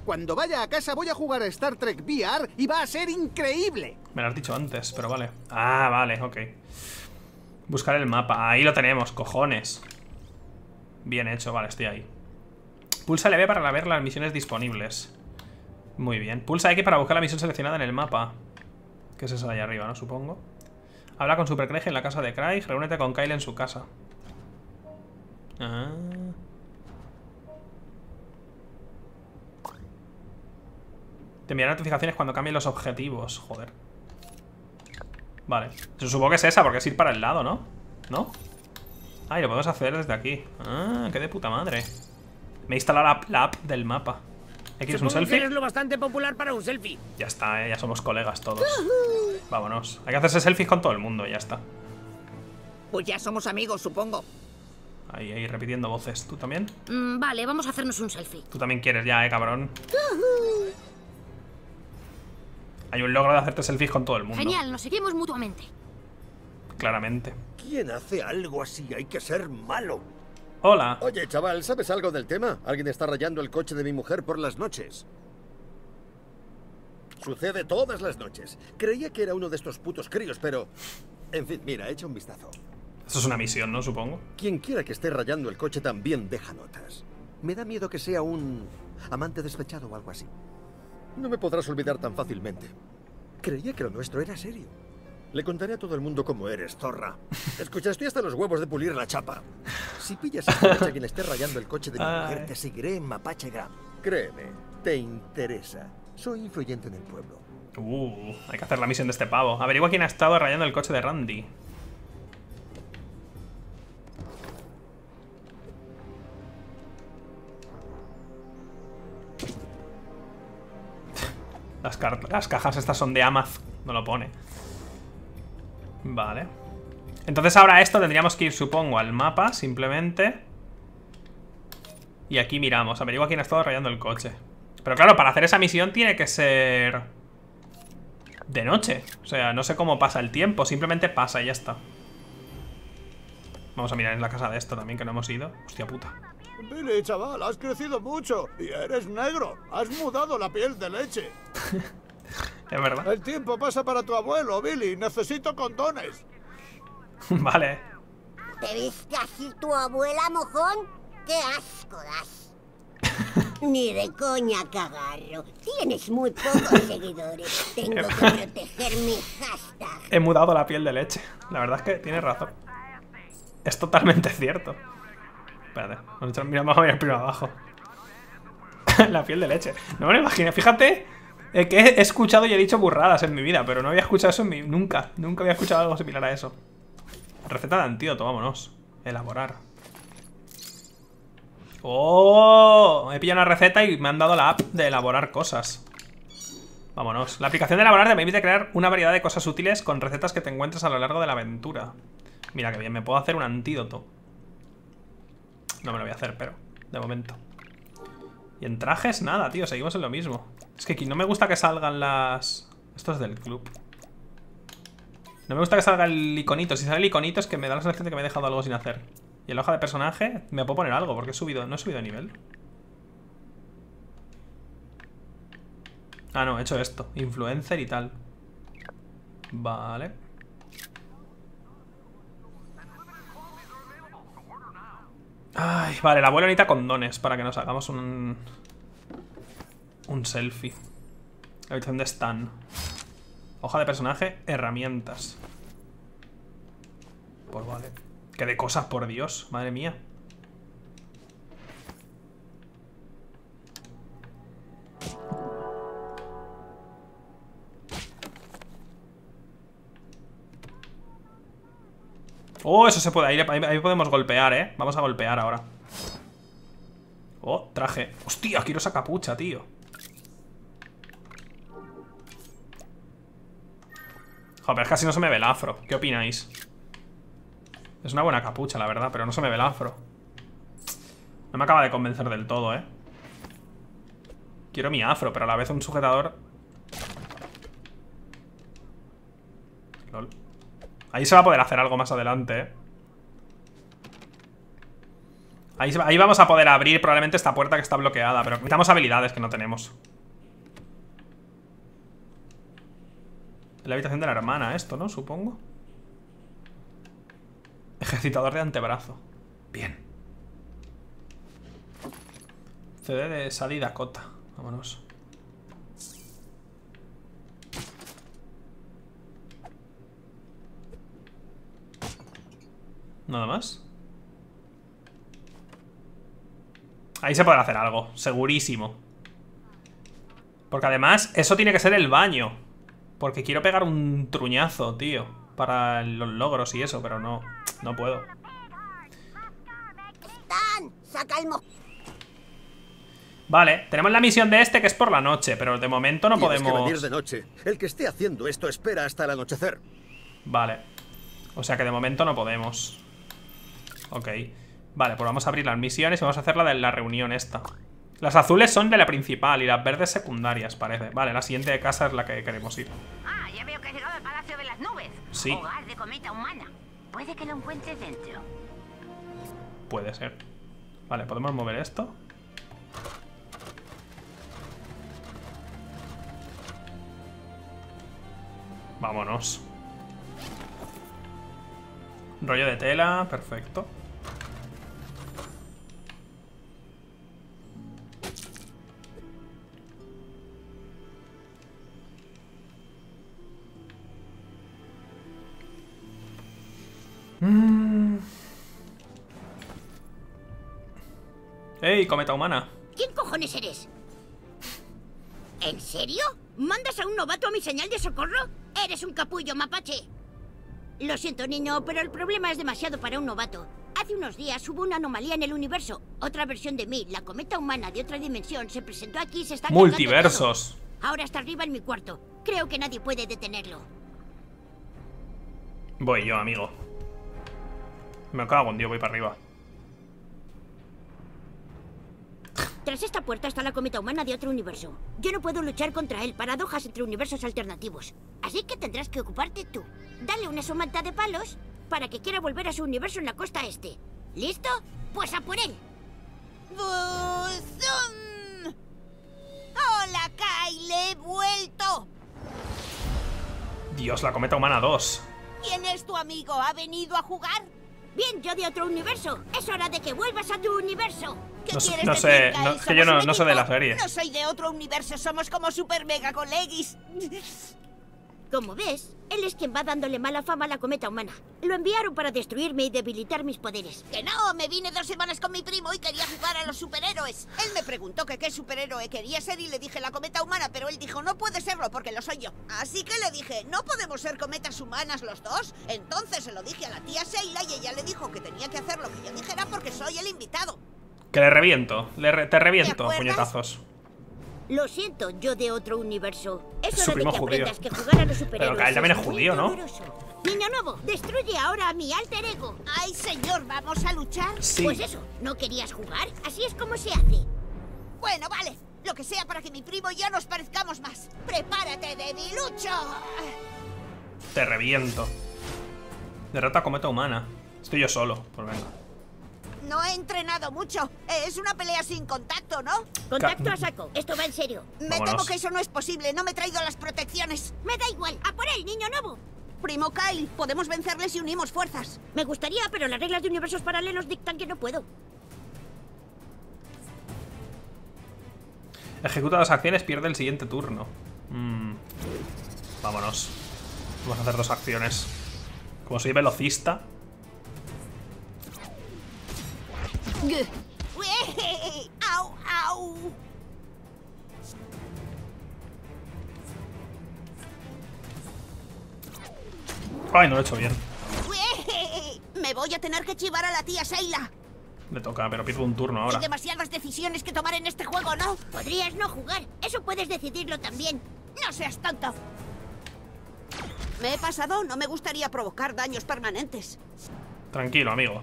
Cuando vaya a casa voy a jugar a Star Trek VR y va a ser increíble. Me lo has dicho antes, pero vale. Ah, vale, ok. Buscar el mapa. Ahí lo tenemos, cojones. Bien hecho, vale, estoy ahí. Pulsa LB para ver las misiones disponibles. Muy bien. Pulsa X para buscar la misión seleccionada en el mapa. Que es esa de ahí arriba, ¿no? Supongo. Habla con Super Craig en la casa de Craig. Reúnete con Kyle en su casa. Ah. Te enviará notificaciones cuando cambien los objetivos. Joder. Vale. Supongo que es esa, porque es ir para el lado, ¿no? ¿No? Ah, y lo podemos hacer desde aquí. Ah, qué de puta madre. Me he instalado la, la app del mapa. ¿Eh, ¿Quieres un selfie? eres lo bastante popular para un selfie. Ya está, eh, ya somos colegas todos. Vámonos. Hay que hacerse selfies con todo el mundo y ya está. Pues ya somos amigos, supongo. Ahí, ahí, repitiendo voces. ¿Tú también? Mm, vale, vamos a hacernos un selfie. Tú también quieres ya, eh, cabrón. Hay un logro de hacerte selfies con todo el mundo. Genial, nos seguimos mutuamente. Claramente. ¿Quién hace algo así? Hay que ser malo. Hola. Oye, chaval, ¿sabes algo del tema? Alguien está rayando el coche de mi mujer por las noches. Sucede todas las noches. Creía que era uno de estos putos críos, pero... En fin, mira, echa un vistazo. Eso es una misión, ¿no? Supongo. Quien quiera que esté rayando el coche también deja notas. Me da miedo que sea un amante despechado o algo así. No me podrás olvidar tan fácilmente. Creía que lo nuestro era serio. Le contaré a todo el mundo cómo eres, zorra. Escucha, estoy hasta los huevos de pulir la chapa. Si pillas a esta quien esté rayando el coche de mi mujer, te seguiré en Mapache Gram. Créeme, te interesa. Soy influyente en el pueblo. Uh, hay que hacer la misión de este pavo. Averigua quién ha estado rayando el coche de Randy. Las, las cajas estas son de Amaz. No lo pone. Vale. Entonces ahora esto tendríamos que ir, supongo, al mapa, simplemente. Y aquí miramos. Averigua quién ha estado rayando el coche. Pero claro, para hacer esa misión tiene que ser... De noche. O sea, no sé cómo pasa el tiempo. Simplemente pasa y ya está. Vamos a mirar en la casa de esto también, que no hemos ido. Hostia puta. Billy, chaval, has crecido mucho y eres negro. Has mudado la piel de leche. Es verdad. El tiempo pasa para tu abuelo, Billy. Necesito condones. vale. ¿Te viste así tu abuela, mojón? ¡Qué asco das! Ni de coña, cagarro. Tienes muy pocos seguidores. Tengo que proteger mi hashtag. He mudado la piel de leche. La verdad es que tienes razón. Es totalmente cierto. Espérate. vamos a echar- Mira, vamos a mirar primero abajo. la piel de leche. No me lo imagino. Fíjate eh, que he escuchado y he dicho burradas en mi vida, pero no había escuchado eso en mi... Nunca. Nunca había escuchado algo similar a eso. Receta de antídoto, vámonos. Elaborar. ¡Oh! He pillado una receta y me han dado la app de elaborar cosas. Vámonos. La aplicación de elaborar te permite crear una variedad de cosas útiles con recetas que te encuentres a lo largo de la aventura. Mira que bien, me puedo hacer un antídoto. No me lo voy a hacer, pero de momento. Y en trajes, nada, tío, seguimos en lo mismo. Es que aquí no me gusta que salgan las... Esto es del club. No me gusta que salga el iconito. Si sale el iconito es que me da la sensación de que me he dejado algo sin hacer. Y en la hoja de personaje me puedo poner algo, porque he subido... No he subido de nivel. Ah, no, he hecho esto. Influencer y tal. Vale. Ay, vale, el abuelo necesita condones para que nos hagamos un... Un selfie. La habitación de Stan. Hoja de personaje, herramientas. Pues vale. Que de cosas, por Dios. Madre mía. Oh, eso se puede. Ahí, ahí- podemos golpear, ¿eh? Vamos a golpear ahora. Oh, traje. Hostia, quiero esa capucha, tío. Joder, es así no se me ve el afro. ¿Qué opináis? Es una buena capucha, la verdad, pero no se me ve el afro. No me acaba de convencer del todo, ¿eh? Quiero mi afro, pero a la vez un sujetador... Lol. Ahí se va a poder hacer algo más adelante, ¿eh? Ahí, ahí vamos a poder abrir probablemente esta puerta que está bloqueada, pero necesitamos habilidades que no tenemos. La habitación de la hermana, esto, ¿no? Supongo. Ejercitador de antebrazo. Bien. CD de Sadie Dakota. Vámonos. Nada más. Ahí se podrá hacer algo, segurísimo. Porque además, eso tiene que ser el baño. Porque quiero pegar un truñazo, tío. Para los logros y eso, pero no. No puedo. ¡Tan! ¡Saca el mo... Vale, tenemos la misión de este que es por la noche, pero de momento no Tienes que podemos. venir de noche. El que esté haciendo esto espera hasta el anochecer. Vale. O sea que de momento no podemos. Ok. Vale, pues vamos a abrir las misiones y vamos a hacer la de la reunión esta. Las azules son de la principal y las verdes secundarias, parece. Vale, la siguiente de casa es la que queremos ir. Ah, ya veo que has llegado al Palacio de las Nubes. Sí. Hogar de cometa humana. Puede que lo encuentres dentro. Puede ser. Vale, ¿podemos mover esto? Vámonos. Rollo de tela, perfecto. Mm. ¡Ey, cometa humana! ¿Quién cojones eres? ¿En serio? ¿Mandas a un novato a mi señal de socorro? Eres un capullo, mapache. Lo siento, niño, pero el problema es demasiado para un novato. Hace unos días hubo una anomalía en el universo. Otra versión de mí, la cometa humana de otra dimensión, se presentó aquí y se está... Multiversos. Ahora está arriba en mi cuarto. Creo que nadie puede detenerlo. Voy yo, amigo. Me cago en Dios, voy para arriba. Tras esta puerta está la cometa humana de otro universo. Yo no puedo luchar contra él, paradojas entre universos alternativos. Así que tendrás que ocuparte tú. Dale una somanta de palos para que quiera volver a su universo en la costa este. ¿Listo? Pues a por él. ¡Buzum! ¡Hola, Kyle! ¡He vuelto! Dios, la cometa humana 2. ¿Quién es tu amigo? ¿Ha venido a jugar? Bien, yo de otro universo. Es hora de que vuelvas a tu universo. ¿Qué No quieres no decir, sé, no- que yo ¿Somos no- un no sé de la serie. No soy de otro universo, somos como super mega colegis. Como ves, él es quien va dándole mala fama a la cometa humana. Lo enviaron para destruirme y debilitar mis poderes. Que no, me vine dos semanas con mi primo y quería jugar a los superhéroes. Él me preguntó que qué superhéroe quería ser y le dije la cometa humana, pero él dijo no puede serlo porque lo soy yo. Así que le dije, ¿no podemos ser cometas humanas los dos? Entonces se lo dije a la tía Sheila y ella le dijo que tenía que hacer lo que yo dijera porque soy el invitado. Que le reviento. Le re- te reviento, puñetazos. Lo siento, yo de otro universo. Es Su hora de primo que judío. aprendas que jugar a los superhéroes Pero Kyle también es judío, ¿no? Niño nuevo, destruye ahora a mi alter ego. Ay, señor, ¿vamos a luchar? Sí. Pues eso, ¿no querías jugar? Así es como se hace. Bueno, vale. Lo que sea para que mi primo y yo nos parezcamos más. ¡Prepárate, debilucho! Te reviento. Derrota a cometa humana. Estoy yo solo, pues venga. No he entrenado mucho. Es una pelea sin contacto, ¿no? Contacto a saco. Esto va en serio. Me Vámonos. temo que eso no es posible. No me he traído las protecciones. Me da igual. ¡A por él, niño nuevo! Primo Kyle, podemos vencerles si unimos fuerzas. Me gustaría, pero las reglas de universos paralelos dictan que no puedo. Ejecuta dos acciones, pierde el siguiente turno. Mm. Vámonos. Vamos a hacer dos acciones. Como soy velocista. ¡Au, au! Ay, no lo he hecho bien. Me voy a tener que chivar a la tía Sheila. Le toca, pero pierdo un turno ahora. Hay demasiadas decisiones que tomar en este juego, ¿no? Podrías no jugar. Eso puedes decidirlo también. No seas tonto. Me he pasado. No me gustaría provocar daños permanentes. Tranquilo, amigo.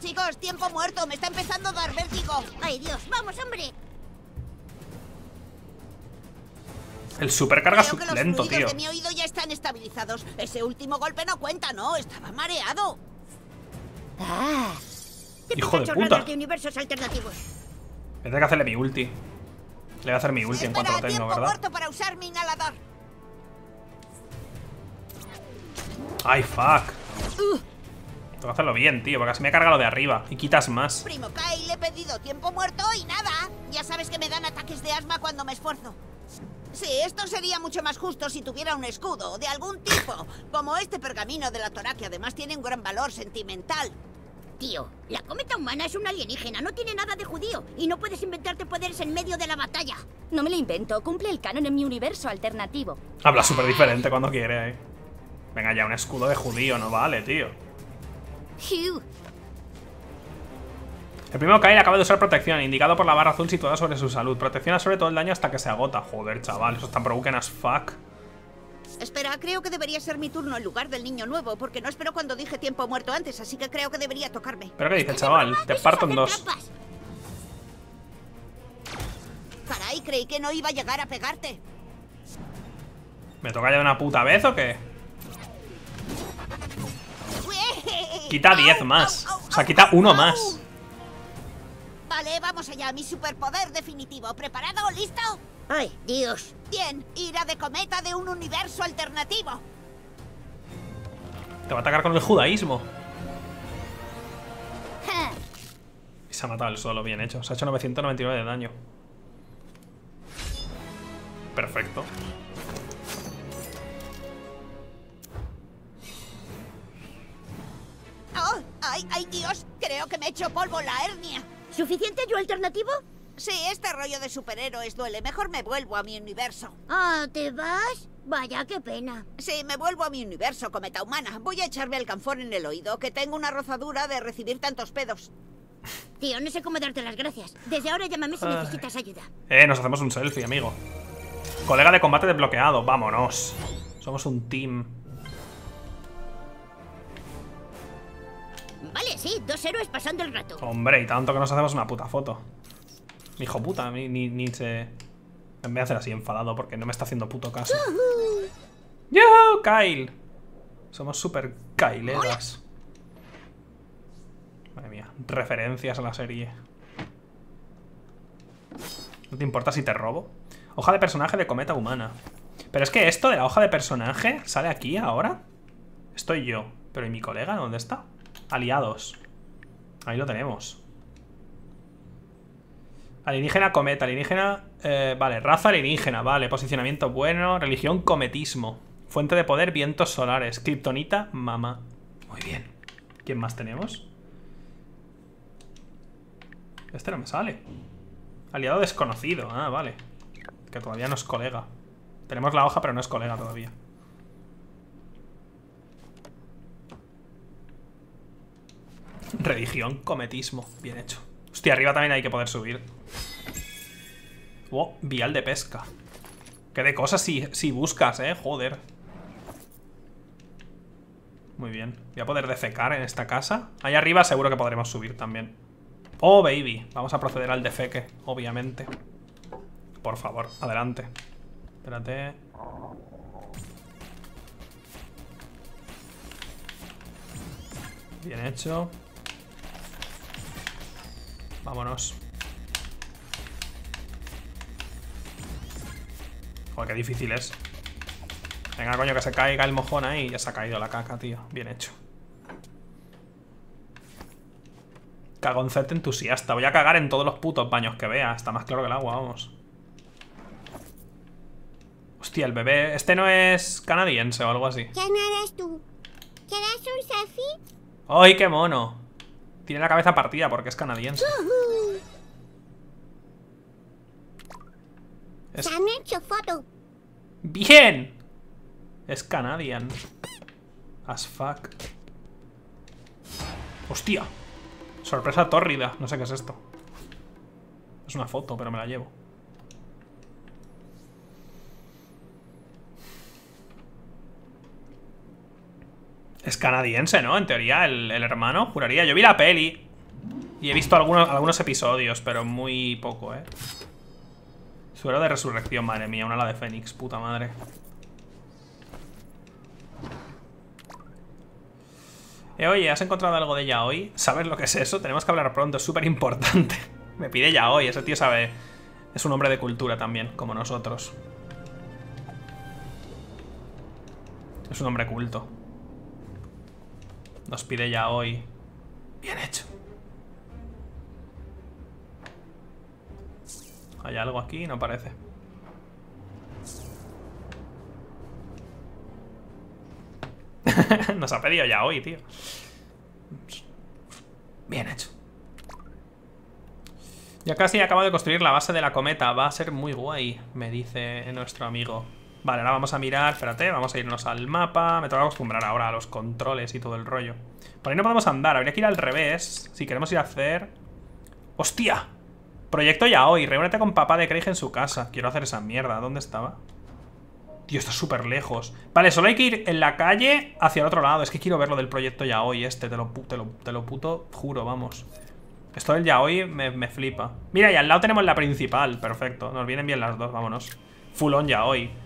Chicos, tiempo muerto. Me está empezando a dar vértigo. ¡Ay, Dios! ¡Vamos, hombre! El supercarga Creo que los lento, fluidos tío. de mi oído ya están estabilizados. Ese último golpe no cuenta, ¿no? Estaba mareado. Ah. Hijo de puta. de universos alternativos. Tendré que hacerle mi ulti. Le voy a hacer mi ulti en cuanto lo tengo, tiempo ¿verdad? muerto para usar mi inhalador. Ay, fuck. Tengo que hacerlo bien, tío, porque así me carga lo de arriba. Y quitas más. Primo Kai, le he pedido tiempo muerto y nada. Ya sabes que me dan ataques de asma cuando me esfuerzo. Sí, esto sería mucho más justo si tuviera un escudo de algún tipo, como este pergamino de la Torá, que además tiene un gran valor sentimental. Tío, la cometa humana es un alienígena, no tiene nada de judío. Y no puedes inventarte poderes en medio de la batalla. No me lo invento, cumple el canon en mi universo alternativo. Habla súper diferente cuando quiere, eh. Venga ya, un escudo de judío, no vale, tío. El primero Kyle acaba de usar protección, indicado por la barra azul situada sobre su salud. Protecciona sobre todo el daño hasta que se agota. Joder, chaval, eso es tan broken as fuck. Espera, creo que debería ser mi turno en lugar del niño nuevo, porque no espero cuando dije tiempo muerto antes, así que creo que debería tocarme. ¿Pero qué dice, chaval? Te parto en dos. Caray, creí que no iba a llegar a pegarte. ¿Me toca ya una puta vez o qué? Quita 10 más. O sea, quita uno más. Vale, vamos allá, mi superpoder definitivo. ¿Preparado? ¿Listo? ¡Ay, Dios! Bien, ira de cometa de un universo alternativo. Te va a atacar con el judaísmo. Y se ha matado el solo, bien hecho. Se ha hecho 999 de daño. Perfecto. ¡Ay, ay, Dios! Creo que me he hecho polvo la hernia. ¿Suficiente yo alternativo? Sí, este rollo de superhéroes duele. Mejor me vuelvo a mi universo. Ah, ¿te vas? Vaya, qué pena. Sí, me vuelvo a mi universo, cometa humana. Voy a echarme el canfón en el oído, que tengo una rozadura de recibir tantos pedos. Tío, no sé cómo darte las gracias. Desde ahora llámame si Ay. necesitas ayuda. Eh, nos hacemos un selfie, amigo. Colega de combate desbloqueado, vámonos. Somos un team. Vale, sí, dos héroes pasando el rato. Hombre, y tanto que nos hacemos una puta foto. Mi hijo puta, ni, ni, ni se... Me voy a hacer así enfadado porque no me está haciendo puto caso. ¡Yuhu! Kyle. Somos super Kyleras. Madre mía, referencias a la serie. ¿No te importa si te robo? Hoja de personaje de cometa humana. Pero es que esto de la hoja de personaje sale aquí ahora. Estoy yo. Pero ¿y mi colega dónde está? Aliados. Ahí lo tenemos. Alienígena cometa, alienígena... eh, vale, raza alienígena, vale, posicionamiento bueno, religión cometismo. Fuente de poder, vientos solares, kriptonita, mamá. Muy bien. ¿Quién más tenemos? Este no me sale. Aliado desconocido, ah, vale. Que todavía no es colega. Tenemos la hoja, pero no es colega todavía. Religión, cometismo. Bien hecho. Hostia, arriba también hay que poder subir. Oh, vial de pesca. Qué de cosas si, si buscas, eh. Joder. Muy bien. Voy a poder defecar en esta casa. Ahí arriba seguro que podremos subir también. Oh, baby. Vamos a proceder al defeque, obviamente. Por favor, adelante. Espérate. Bien hecho. Vámonos. Joder, qué difícil es. Venga, coño, que se caiga el mojón ahí. Ya se ha caído la caca, tío. Bien hecho. Cagoncete entusiasta. Voy a cagar en todos los putos baños que vea. Está más claro que el agua, vamos. Hostia, el bebé... Este no es canadiense o algo así. ¿Quién eres tú? ¿Quieres un selfie? ¡Ay, qué mono! Tiene la cabeza partida porque es canadiense. Es-. ¡Bien! Es canadian. As fuck. ¡Hostia! Sorpresa tórrida. No sé qué es esto. Es una foto, pero me la llevo. Es canadiense, ¿no? En teoría, el, el hermano, juraría. Yo vi la peli. Y he visto algunos, algunos episodios, pero muy poco, ¿eh? Suero de resurrección, madre mía. Una ala de Fénix, puta madre. Eh, oye, ¿has encontrado algo de Yaoi? ¿Sabes lo que es eso? Tenemos que hablar pronto, es súper importante. Me pide Yaoi, ese tío sabe... Es un hombre de cultura también, como nosotros. Es un hombre culto. Nos pide Yaoi. Bien hecho. ¿Hay algo aquí? No parece. Nos ha pedido ya hoy, tío. Bien hecho. Ya casi acabo de construir la base de la cometa. Va a ser muy guay, me dice nuestro amigo. Vale, ahora vamos a mirar. Espérate, vamos a irnos al mapa. Me tengo que acostumbrar ahora a los controles y todo el rollo. Por ahí no podemos andar. Habría que ir al revés. Si queremos ir a hacer... ¡Hostia! Proyecto ya hoy. Reúnete con papá de Craig en su casa. Quiero hacer esa mierda. ¿Dónde estaba? Tío, está súper lejos. Vale, solo hay que ir en la calle hacia el otro lado. Es que quiero ver lo del proyecto Yaoi este. Te lo, te lo, te lo puto juro, vamos. Esto del Yaoi me, me flipa. Mira, y al lado tenemos la principal. Perfecto. Nos vienen bien las dos, vámonos. Full on Yaoi.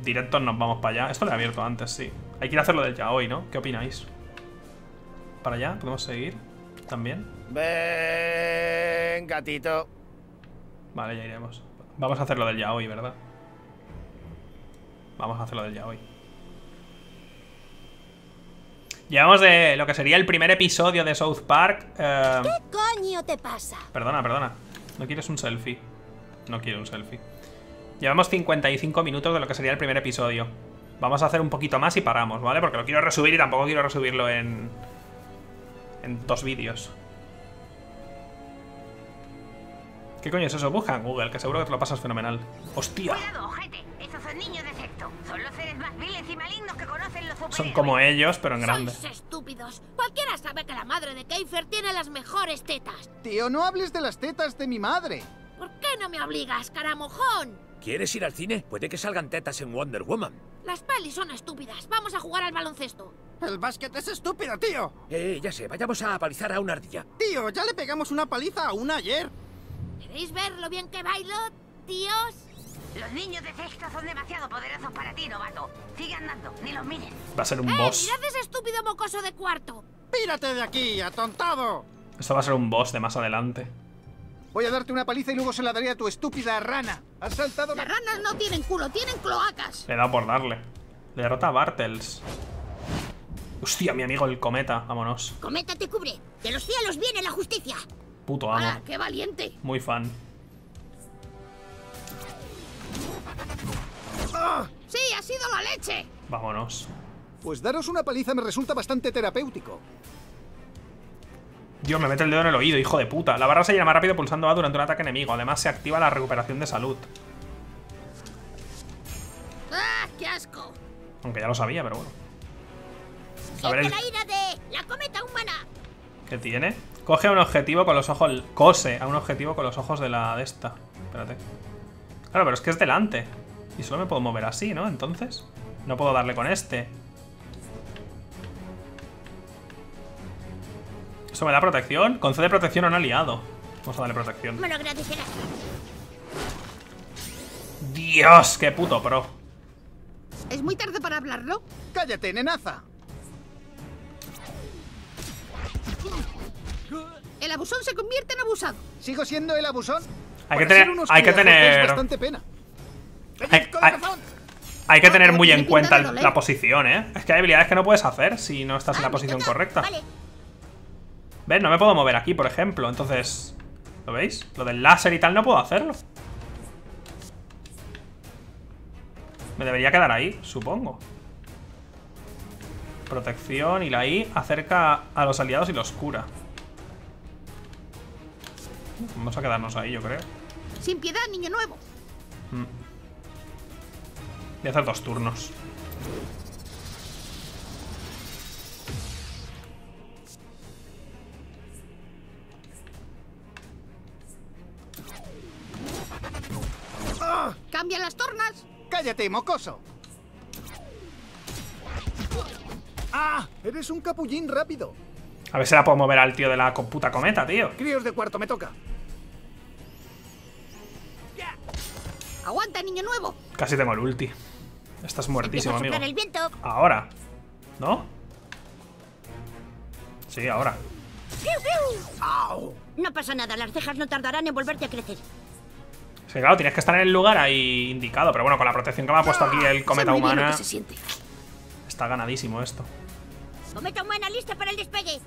Directos nos vamos para allá. Esto lo he abierto antes, sí. Hay que ir a hacer lo del Yaoi, ¿no? ¿Qué opináis? ¿Para allá? ¿Podemos seguir? ¿También? Ven, gatito. Vale, ya iremos. Vamos a hacer lo del Yaoi, ¿verdad? Vamos a hacer lo del Yaoi. Llevamos de lo que sería el primer episodio de South Park. eh, ¿Qué coño te pasa? Perdona, perdona. ¿No quieres un selfie? No quiero un selfie. Llevamos 55 minutos de lo que sería el primer episodio. Vamos a hacer un poquito más y paramos, ¿vale? Porque lo quiero resubir y tampoco quiero resubirlo en... en dos vídeos. ¿Qué coño es eso? Busca en Google, que seguro que te lo pasas fenomenal. ¡Hostia! Cuidado, ojete. Esos son niños de sexto. Son los seres más viles y malignos que conocen los Son superhéroes. como ellos, pero en grande. Sois estúpidos. Cualquiera sabe que la madre de Keifer tiene las mejores tetas. Tío, no hables de las tetas de mi madre. ¿Por qué no me obligas, caramojón? ¿Quieres ir al cine? Puede que salgan tetas en Wonder Woman. Las pelis son estúpidas. Vamos a jugar al baloncesto. El básquet es estúpido, tío. Eh, ya sé, vayamos a palizar a una ardilla. Tío, ya le pegamos una paliza a una ayer. ¿Queréis ver lo bien que bailo, tíos? Los niños de sexto son demasiado poderosos para ti, novato. Sigue andando, ni los mires. Va a ser un ¡Eh, boss. mirad ese estúpido mocoso de cuarto! ¡Pírate de aquí, atontado! Esto va a ser un boss de más adelante. Voy a darte una paliza y luego se la daré a tu estúpida rana. Has saltado Las ranas no tienen culo, tienen cloacas. Le he dado por darle. Le derrota a Bartels. Hostia, mi amigo el cometa. Vámonos. Cometa te cubre. De los cielos viene la justicia. Puto amo. ¡Hala, qué valiente! Muy fan. ¡Sí, ha sido la leche! Vámonos. Pues daros una paliza me resulta bastante terapéutico. Dios, me mete el dedo en el oído, hijo de puta. La barra se llena más rápido pulsando A durante un ataque enemigo. Además, se activa la recuperación de salud. ¡Ah, qué asco! Aunque ya lo sabía, pero bueno. A ver, Siente el- la ira de la cometa humana. ¿qué tiene? Coge a un objetivo con los ojos... Cose a un objetivo con los ojos de la de esta. Espérate. Claro, pero es que es delante. Y solo me puedo mover así, ¿no? Entonces... No puedo darle con este. ¿Eso me da protección? Concede protección a un aliado. Vamos a darle protección. Me lo agradecerás. ¡Dios! ¡Qué puto pro! ¿Es muy tarde para hablarlo? ¡Cállate, nenaza! El abusón se convierte en abusado. ¿Sigo siendo el abusón? Hay que tener- hay que tener- Es bastante pena. Hay, hay- hay que tener muy en cuenta la posición, ¿eh? Es que hay habilidades que no puedes hacer si no estás en la posición correcta. Vale. ¿Ves? No me puedo mover aquí, por ejemplo. Entonces... ¿Lo veis? Lo del láser y tal no puedo hacerlo. Me debería quedar ahí, supongo. Protección y la I acerca a los aliados y los cura. Vamos a quedarnos ahí, yo creo. Sin piedad, niño nuevo. Mm. Voy a hacer dos turnos. ¡Cállate, mocoso! ¡Ah! Eres un capullín rápido. A ver si la puedo mover al tío de la puta cometa, tío. Críos de cuarto, me toca. Aguanta, niño nuevo. Casi tengo el ulti. Estás muertísimo, amigo. soplar el viento. Ahora. ¿No? Sí, ahora. ¡Piu, piu! No pasa nada, las cejas no tardarán en volverte a crecer. Que claro, tienes que estar en el lugar ahí indicado. Pero bueno, con la protección que me ha puesto aquí el cometa humana, que se siente. está ganadísimo esto. Cometa humana lista para el despegue.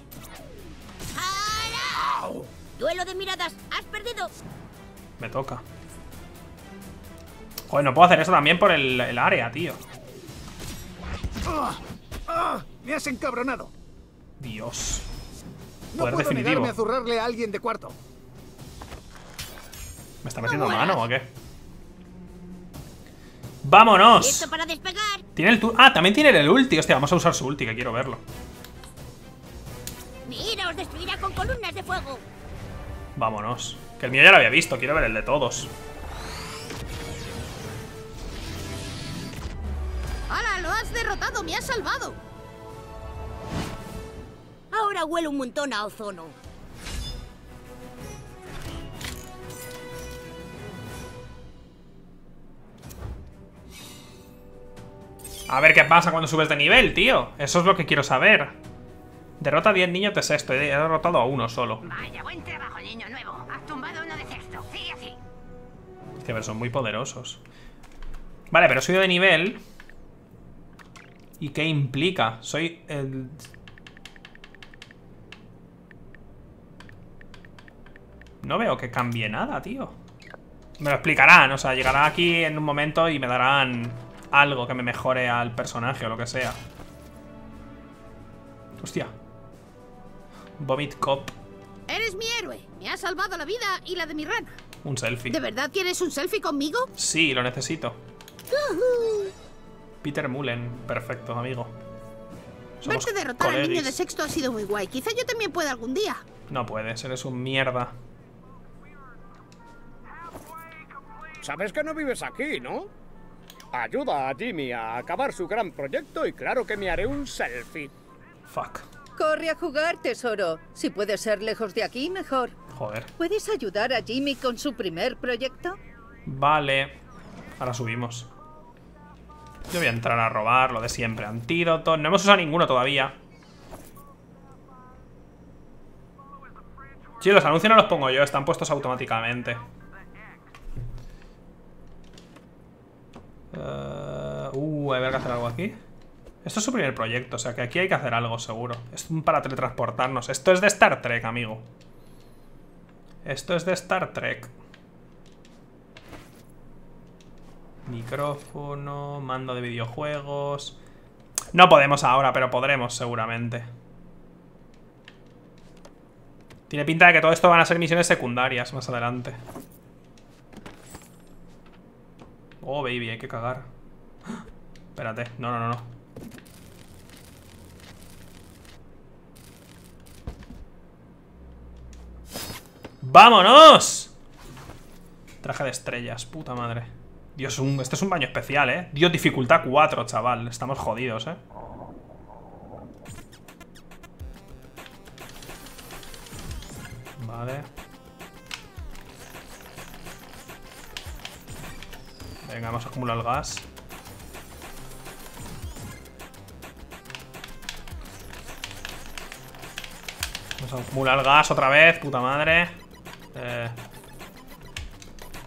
Duelo de miradas. Has perdido. Me toca. Joder, no puedo hacer eso también por el, el área, tío. ¡Me has encabronado! Dios. No puedo definitivo. negarme a zurrarle a alguien de cuarto. ¿Me está metiendo mano o qué? ¡Vámonos! Listo para despegar. Tiene el tu- Ah, también tiene el ulti. Hostia, vamos a usar su ulti, que quiero verlo. Mira, os destruirá con columnas de fuego. Vámonos. Que el mío ya lo había visto, quiero ver el de todos. ¡Hala, lo has derrotado! ¡Me has salvado! Ahora huele un montón a ozono. A ver qué pasa cuando subes de nivel, tío. Eso es lo que quiero saber. Derrota a 10 niños de sexto. He derrotado a uno solo. Vaya, buen trabajo, niño nuevo. Has tumbado uno de sexto. Sigue así. Hostia, pero son muy poderosos. Vale, pero he subido de nivel. ¿Y qué implica? Soy el... No veo que cambie nada, tío. Me lo explicarán, o sea, llegará aquí en un momento y me darán algo que me mejore al personaje o lo que sea. Hostia. Vomit Cop. Eres mi héroe. Me has salvado la vida y la de mi rana. Un selfie. ¿De verdad quieres un selfie conmigo? Sí, lo necesito. Peter Mullen. Perfecto, amigo. Somos Verte derrotar al niño de sexto ha sido muy guay. Quizá yo también pueda algún día. No puedes, eres un mierda. Sabes que no vives aquí, ¿no? Ayuda a Jimmy a acabar su gran proyecto y claro que me haré un selfie. Fuck. Corre a jugar, tesoro. Si puedes ser lejos de aquí, mejor. Joder. ¿Puedes ayudar a Jimmy con su primer proyecto? Vale. Ahora subimos. Yo voy a entrar a robar lo de siempre. Antídoto. No hemos usado ninguno todavía. Sí, los anuncios no los pongo yo. Están puestos automáticamente. Eh, uh, hay que hacer algo aquí. Esto es su primer proyecto, o sea que aquí hay que hacer algo seguro. Es para teletransportarnos. Esto es de Star Trek, amigo. Esto es de Star Trek. Micrófono, mando de videojuegos. No podemos ahora, pero podremos seguramente. Tiene pinta de que todo esto van a ser misiones secundarias más adelante. Oh, baby, hay que cagar. Espérate, no, no, no, no. ¡Vámonos! Traje de estrellas, puta madre. Dios, un, este es un baño especial, ¿eh? Dios, dificultad 4, chaval. Estamos jodidos, ¿eh? Vale. Venga, vamos a acumular el gas. Vamos a acumular gas otra vez, puta madre. Eh.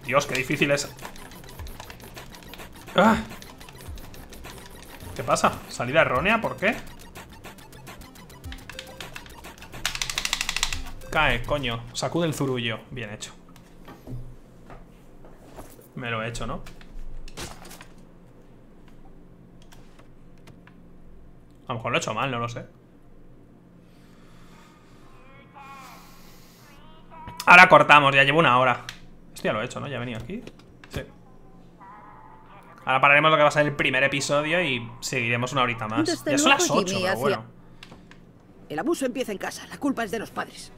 Dios, qué difícil es. ¡Ah! ¿Qué pasa? ¿Salida errónea? ¿Por qué? Cae, coño. Sacude el zurullo. Bien hecho. Me lo he hecho, ¿no? A lo mejor lo he hecho mal, no lo sé. Ahora cortamos, ya llevo una hora. Esto ya lo he hecho, ¿no? Ya he venido aquí. Sí. Ahora pararemos lo que va a ser el primer episodio y seguiremos una horita más. Desde ya son las luego, 8, Jimmy, pero bueno. El abuso empieza en casa. La culpa es de los padres.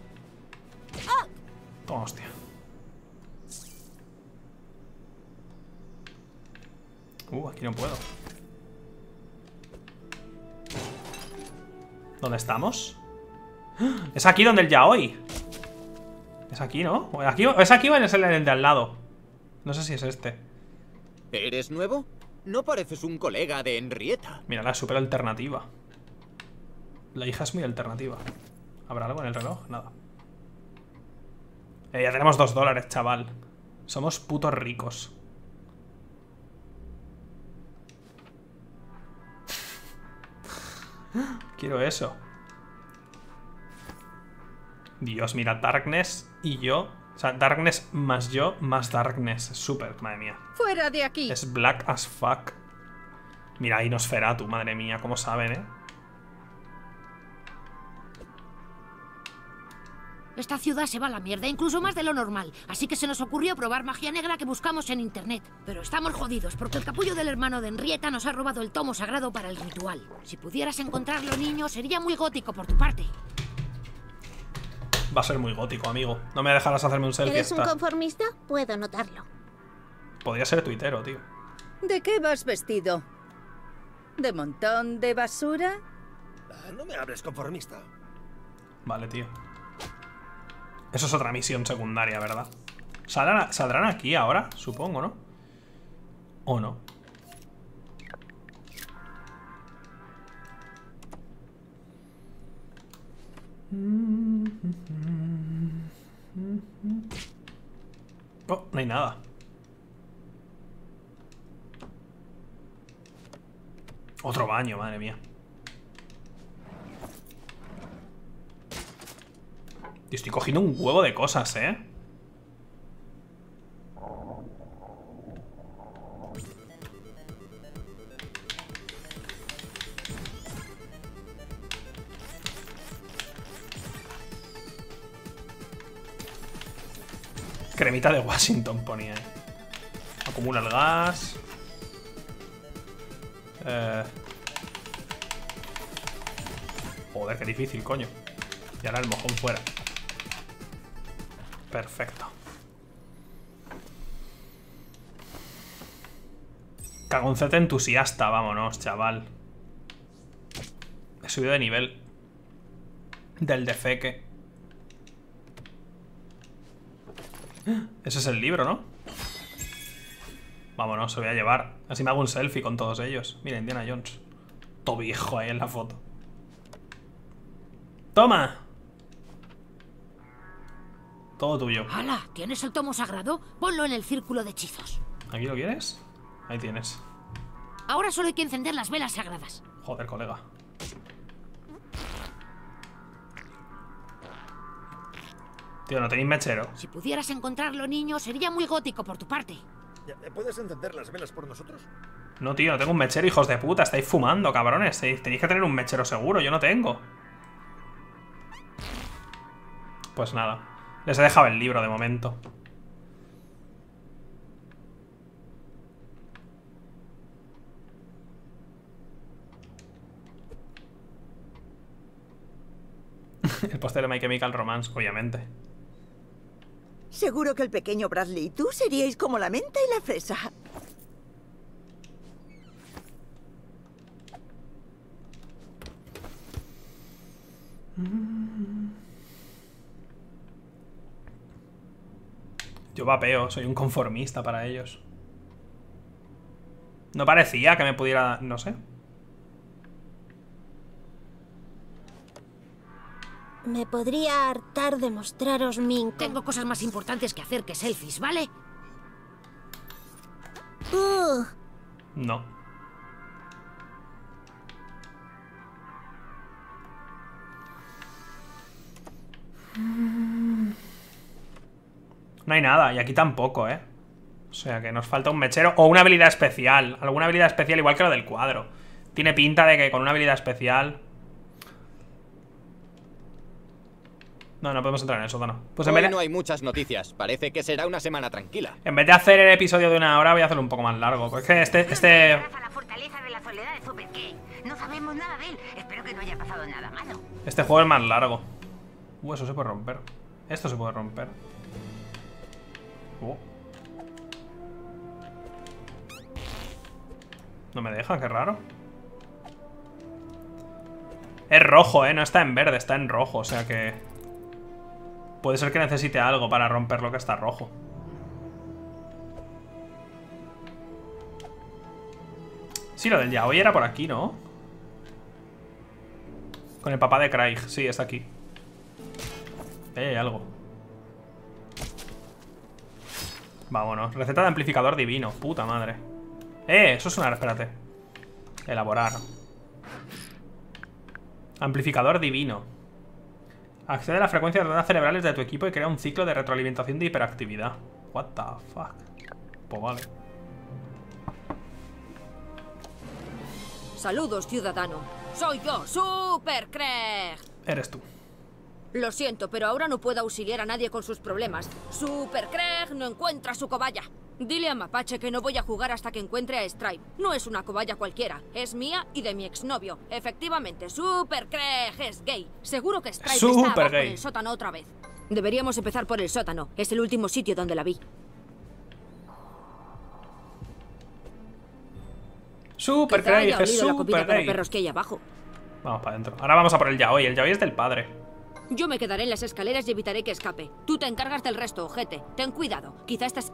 Toma, hostia. Uh, aquí no puedo. ¿Dónde estamos? Es aquí donde el yaoi. Es aquí, ¿no? Aquí, ¿Es aquí o es el, el de al lado? No sé si es este. ¿Eres nuevo? No pareces un colega de Henrietta. Mira, la super alternativa. La hija es muy alternativa. ¿Habrá algo en el reloj? Nada. Eh, ya tenemos dos dólares, chaval. Somos putos ricos. Quiero eso. Dios, mira, Darkness y yo. O sea, Darkness más yo, más Darkness. Es Súper, madre mía. ¡Fuera de aquí! Es black as fuck. Mira, ahí Nosferatu, madre mía, cómo saben, ¿eh? Esta ciudad se va a la mierda, incluso más de lo normal. Así que se nos ocurrió probar magia negra que buscamos en internet. Pero estamos jodidos porque el capullo del hermano de Henrietta nos ha robado el tomo sagrado para el ritual. Si pudieras encontrarlo, niño, sería muy gótico por tu parte. Va a ser muy gótico, amigo. No me dejarás hacerme un selfie. ¿Eres un conformista? Puedo notarlo. Podría ser tuitero, tío. ¿De qué vas vestido? ¿De montón de basura? Ah, No me hables conformista. Vale, tío. Eso es otra misión secundaria, ¿verdad? ¿Saldrán, aquí ahora? Supongo, ¿no? ¿O no? Oh, no hay nada. Otro baño, madre mía. Estoy cogiendo un huevo de cosas, ¿eh? Cremita de Washington ponía. ¿eh? Acumula el gas. Eh... Joder, qué difícil, coño. Y ahora el mojón fuera. Perfecto. Cagoncete entusiasta, vámonos, chaval. He subido de nivel. Del defeque. Ese es el libro, ¿no? Vámonos, se voy a llevar. Así me hago un selfie con todos ellos. Mira, Indiana Jones. Todo viejo ahí en la foto. ¡Toma! Todo tuyo. ¡Hala! ¿Tienes el tomo sagrado? Ponlo en el círculo de hechizos. ¿Aquí lo quieres? Ahí tienes. Ahora solo hay que encender las velas sagradas. Joder, colega. Tío, ¿no tenéis mechero? Si pudieras encontrarlo, niño, sería muy gótico por tu parte. ¿Puedes encender las velas por nosotros? No, tío, no tengo un mechero, hijos de puta. Estáis fumando, cabrones. Tenéis que tener un mechero seguro, yo no tengo. Pues nada. Les he dejado el libro de momento. el póster de My Chemical Romance, obviamente. Seguro que el pequeño Bradley y tú seríais como la menta y la fresa. Yo vapeo, soy un conformista para ellos. No parecía que me pudiera... no sé. Me podría hartar de mostraros mi... Tengo cosas más importantes que hacer que selfies, ¿vale? Uh, No. No hay nada, y aquí tampoco, ¿eh? O sea que nos falta un mechero o una habilidad especial. Alguna habilidad especial igual que lo del cuadro. Tiene pinta de que con una habilidad especial... No, no podemos entrar en el sótano. Pues en Hoy vez, de, no hay muchas noticias. Parece que será una semana tranquila. en vez de hacer el episodio de una hora, voy a hacerlo un poco más largo. Porque es que este... este... La fortaleza de la soledad de Super K. No sabemos nada de él. Espero que no haya pasado nada malo. Este juego es más largo. Uh, eso se puede romper. Esto se puede romper. No me deja, qué raro. Es rojo, eh. No está en verde, está en rojo. O sea que... Puede ser que necesite algo para romper lo que está rojo. Sí, lo del yaoi era por aquí, ¿no? Con el papá de Craig. Sí, está aquí. Eh, algo. Vámonos. Receta de amplificador divino. Puta madre. Eh, eso es una... Espérate. Elaborar. Amplificador divino. Accede a la frecuencia de ondas cerebrales de tu equipo y crea un ciclo de retroalimentación de hiperactividad. What the fuck. Pues vale. Saludos, ciudadano. Soy yo, Super Craig. Eres tú. Lo siento, pero ahora no puedo auxiliar a nadie con sus problemas. Super Craig no encuentra su cobaya. Dile a Mapache que no voy a jugar hasta que encuentre a Stripe. No es una cobaya cualquiera, es mía y de mi exnovio. Efectivamente, Super Craig es gay. Seguro que Stripe está Super abajo gay. en el sótano otra vez. Deberíamos empezar por el sótano. Es el último sitio donde la vi. Super Craig, es super gay. perros que hay abajo. Vamos para adentro. Ahora vamos a por el yaoi. El yaoi es del padre. Yo me quedaré en las escaleras y evitaré que escape. Tú te encargas del resto, ojete. Ten cuidado. Quizá estás...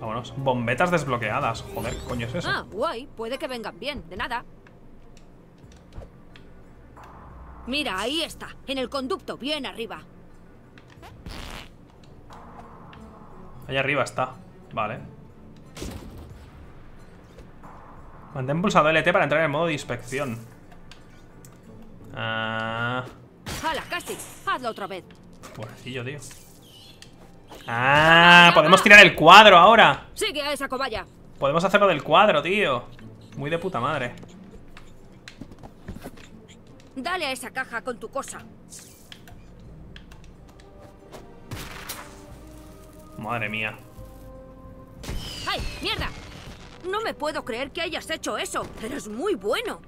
Vámonos. Bombetas desbloqueadas. Joder, ¿qué coño es eso? Ah, guay. Puede que vengan bien. De nada. Mira, ahí está. En el conducto, bien arriba. Ahí arriba está. Vale. Mantén pulsado LT para entrar en el modo de inspección. Ah, ¡Hala, casi! Hazlo otra vez. pobrecillo, tío. Ah, podemos tirar el cuadro ahora. Sigue a esa cobaya. Podemos hacerlo del cuadro, tío. Muy de puta madre. Dale a esa caja con tu cosa. Madre mía. ¡Ay, mierda! No me puedo creer que hayas hecho eso. Eres muy bueno.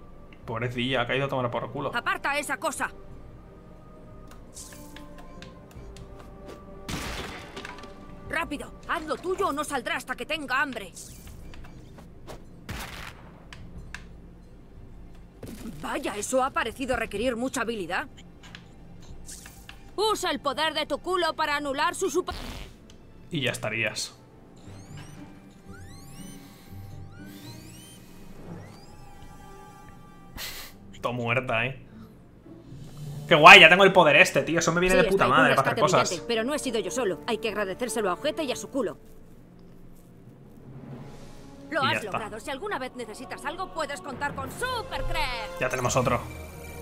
Pobrecilla, ha caído a tomar por culo. Aparta esa cosa. Rápido, haz lo tuyo o no saldrá hasta que tenga hambre. Vaya, eso ha parecido requerir mucha habilidad. Usa el poder de tu culo para anular su super... Y ya estarías. Todo muerta, eh. Qué guay, ya tengo el poder este, tío. Eso me viene Sí, de puta madre para hacer cosas. pero no he sido yo solo. Hay que agradecérselo a Ojete y a su culo. Lo has logrado. Si alguna vez necesitas algo, puedes contar con Super Craig. Ya tenemos otro.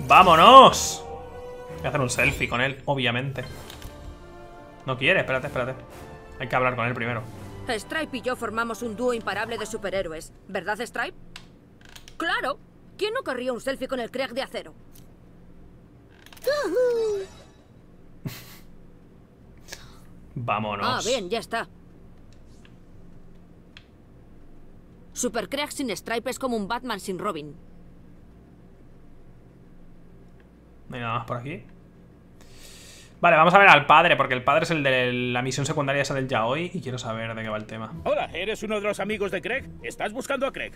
¡Vámonos! Voy a hacer un selfie con él, obviamente. No quiere, espérate, espérate. Hay que hablar con él primero. Stripe y yo formamos un dúo imparable de superhéroes. ¿Verdad, Stripe? ¡Claro! ¿Quién no querría un selfie con el Craig de acero? Vámonos. Ah, bien, ya está. Super Craig sin Stripe es como un Batman sin Robin. No hay nada más por aquí. Vale, vamos a ver al padre, porque el padre es el de la misión secundaria esa del Yaoi y quiero saber de qué va el tema. Hola, ¿eres uno de los amigos de Craig? ¿Estás buscando a Craig?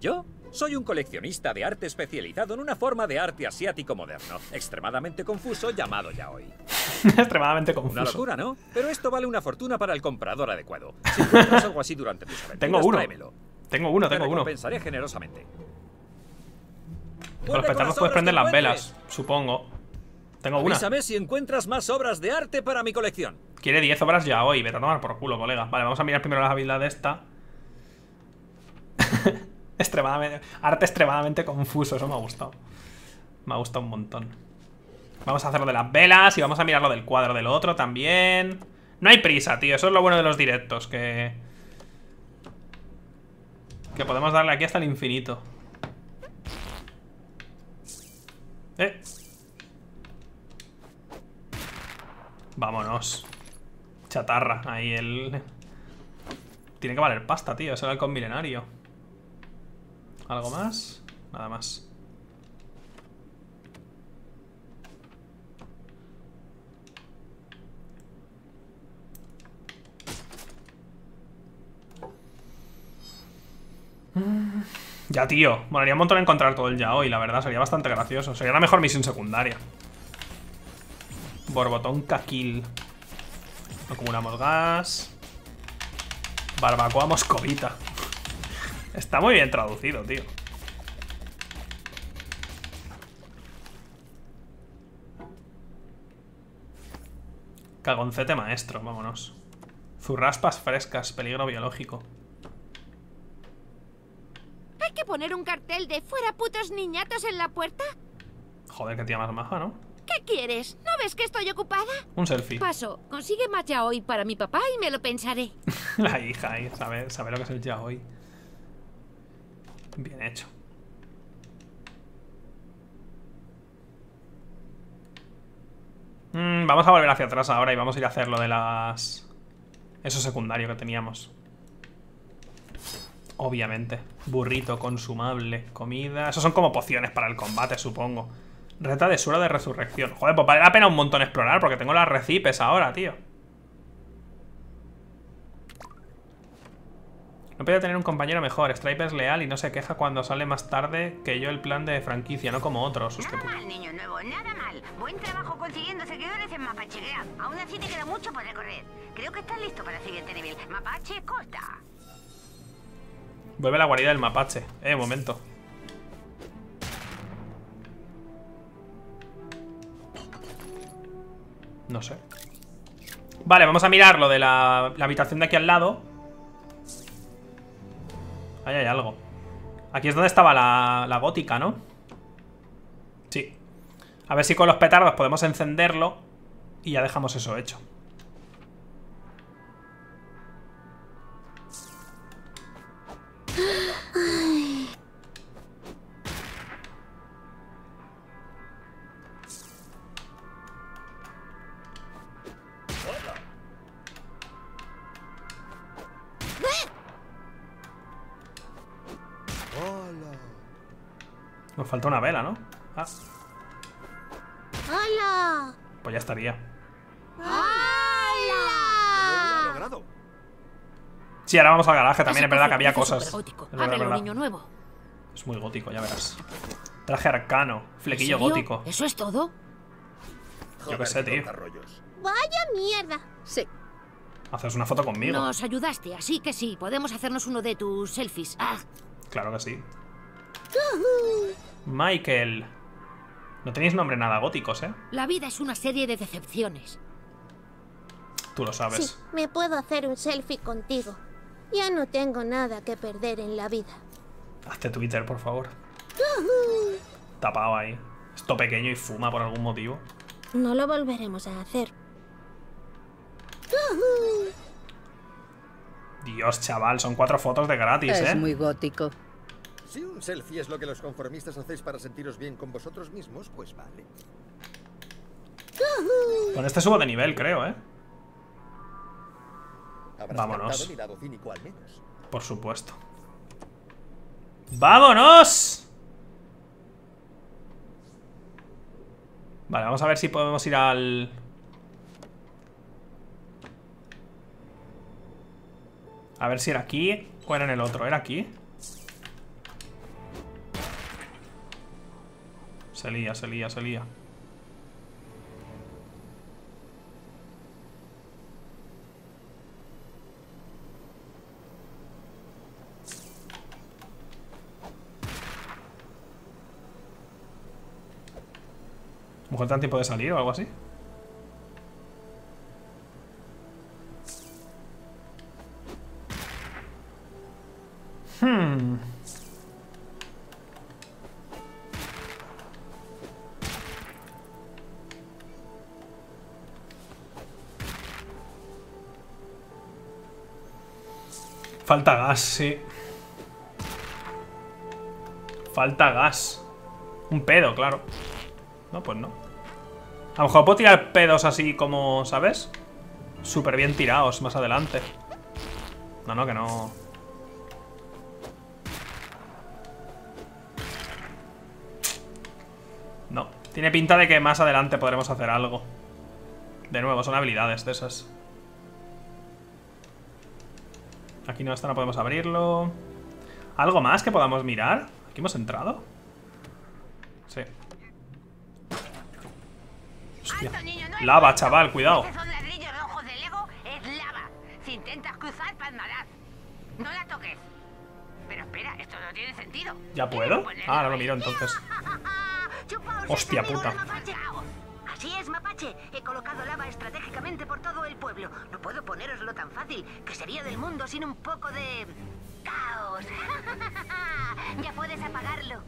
¿Yo? Soy un coleccionista de arte especializado en una forma de arte asiático moderno, extremadamente confuso llamado yaoi. Extremadamente confuso. Una locura, ¿no? Pero esto vale una fortuna para el comprador adecuado. Si encuentras algo así durante tus aventuras, Tengo uno. tráemelo. Tengo uno, Te tengo uno. recompensaré generosamente. Con los petardos puedes prender las velas, supongo. Tengo una. Avísame si encuentras más obras de arte para mi colección. Quiere 10 obras ya hoy. Vete a tomar por culo, colega. Vale, vamos a mirar primero las habilidades de esta. Extremadamente. Arte extremadamente confuso. Eso me ha gustado. Me ha gustado un montón. Vamos a hacer lo de las velas y vamos a mirar lo del cuadro del otro también. No hay prisa, tío. Eso es lo bueno de los directos. Que. Que podemos darle aquí hasta el infinito. Eh. Vámonos. Chatarra. Ahí el... Tiene que valer pasta, tío. Es el halcón milenario. ¿Algo más? Nada más. Ya, tío. Molaría un montón encontrar todo el yaoi, la verdad. Sería bastante gracioso. Sería la mejor misión secundaria. Borbotón Kakil. Acumulamos gas. Barbacoa moscovita. Está muy bien traducido, tío. Cagoncete maestro, vámonos. Zurraspas frescas, peligro biológico. ¿Hay que poner un cartel de fuera putos niñatos en la puerta? Joder, qué tía más maja, ¿no? ¿Qué quieres? ¿No ves que estoy ocupada? Un selfie. Paso, consigue más ya hoy para mi papá y me lo pensaré. La hija ahí, sabe, sabe lo que es el yaoi. Bien hecho. Mm, vamos a volver hacia atrás ahora y vamos a ir a hacer lo de las... Eso secundario que teníamos. Obviamente. Burrito consumable, comida... Esos son como pociones para el combate, supongo. Reta de suelo de resurrección. Joder, pues vale la pena un montón explorar porque tengo las recipes ahora, tío. No podía tener un compañero mejor. Stripe es leal y no se queja cuando sale más tarde que yo el plan de franquicia, no como otros. Hostia, puta. mal, niño nuevo, nada mal. Buen trabajo consiguiendo seguidores en Mapache Gran. Aún así te queda mucho por recorrer. Creo que estás listo para el siguiente nivel. Mapache corta. Vuelve la guarida del mapache. Eh, un momento. No sé. Vale, vamos a mirar lo de la, la habitación de aquí al lado. Ahí hay algo. Aquí es donde estaba la, la gótica, ¿no? Sí. A ver si con los petardos podemos encenderlo y ya dejamos eso hecho. Falta una vela, ¿no? Ah, ¡Hola! pues ya estaría. ¡Hola! Sí, ahora vamos al garaje también. Es verdad que había cosas. niño nuevo. Es muy gótico, ya verás. Traje arcano, flequillo gótico. ¿Eso es todo? Yo qué sé, tío. ¡Vaya mierda! Sí. Haces una foto conmigo. Nos ayudaste, así que sí, podemos hacernos uno de tus selfies. Ah, Claro que sí. Michael. No tenéis nombre nada góticos, ¿eh? la vida es una serie de decepciones. Tú lo sabes. Sí, me puedo hacer un selfie contigo. Ya no tengo nada que perder en la vida. Hazte Twitter, por favor. Tapado ahí. Esto pequeño y fuma por algún motivo. No lo volveremos a hacer. Dios, chaval, son cuatro fotos de gratis, Es ¿eh? muy gótico. Si un selfie es lo que los conformistas hacéis para sentiros bien con vosotros mismos, pues vale. Con este subo de nivel, creo, ¿eh? Vámonos. captado mi lado cínico al menos. Por supuesto. ¡Vámonos! Vale, vamos a ver si podemos ir al... A ver si era aquí o era en el otro. ¿Era aquí? Se lía, se lía, se lía. ¿A lo mejor te dan tiempo de salir o algo así? Hmm. Falta gas, sí. Falta gas. Un pedo, claro. No, pues no. A lo mejor puedo tirar pedos así como, ¿sabes? Súper bien tirados más adelante. No, no, que no. No. Tiene pinta de que más adelante podremos hacer algo. De nuevo, son habilidades de esas. Aquí no, esto no podemos abrirlo. ¿Algo más que podamos mirar? ¿Aquí hemos entrado? Sí. Hostia. Lava, chaval, cuidado. Estos son ladrillos rojos de Lego, es lava. Si intentas cruzar, palmarás. No la toques. Pero espera, esto no tiene sentido. ¿Ya puedo? Ah, no lo miro entonces. Hostia puta. Así es, Mapache. He colocado lava estratégicamente por todo el pueblo. No puedo ponéroslo tan fácil, que sería del mundo sin un poco de... caos. ya puedes apagarlo.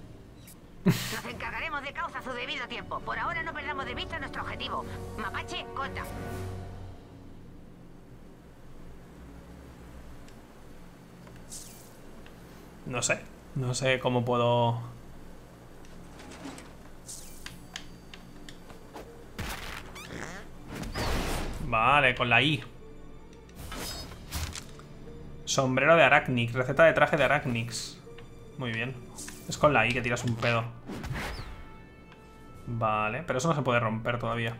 Nos encargaremos de caos a su debido tiempo. Por ahora no perdamos de vista nuestro objetivo. Mapache, corta. No sé. No sé cómo puedo... Vale, con la I. Sombrero de Arachnix. Receta de traje de Arachnix. Muy bien. Es con la I que tiras un pedo. Vale, pero eso no se puede romper todavía.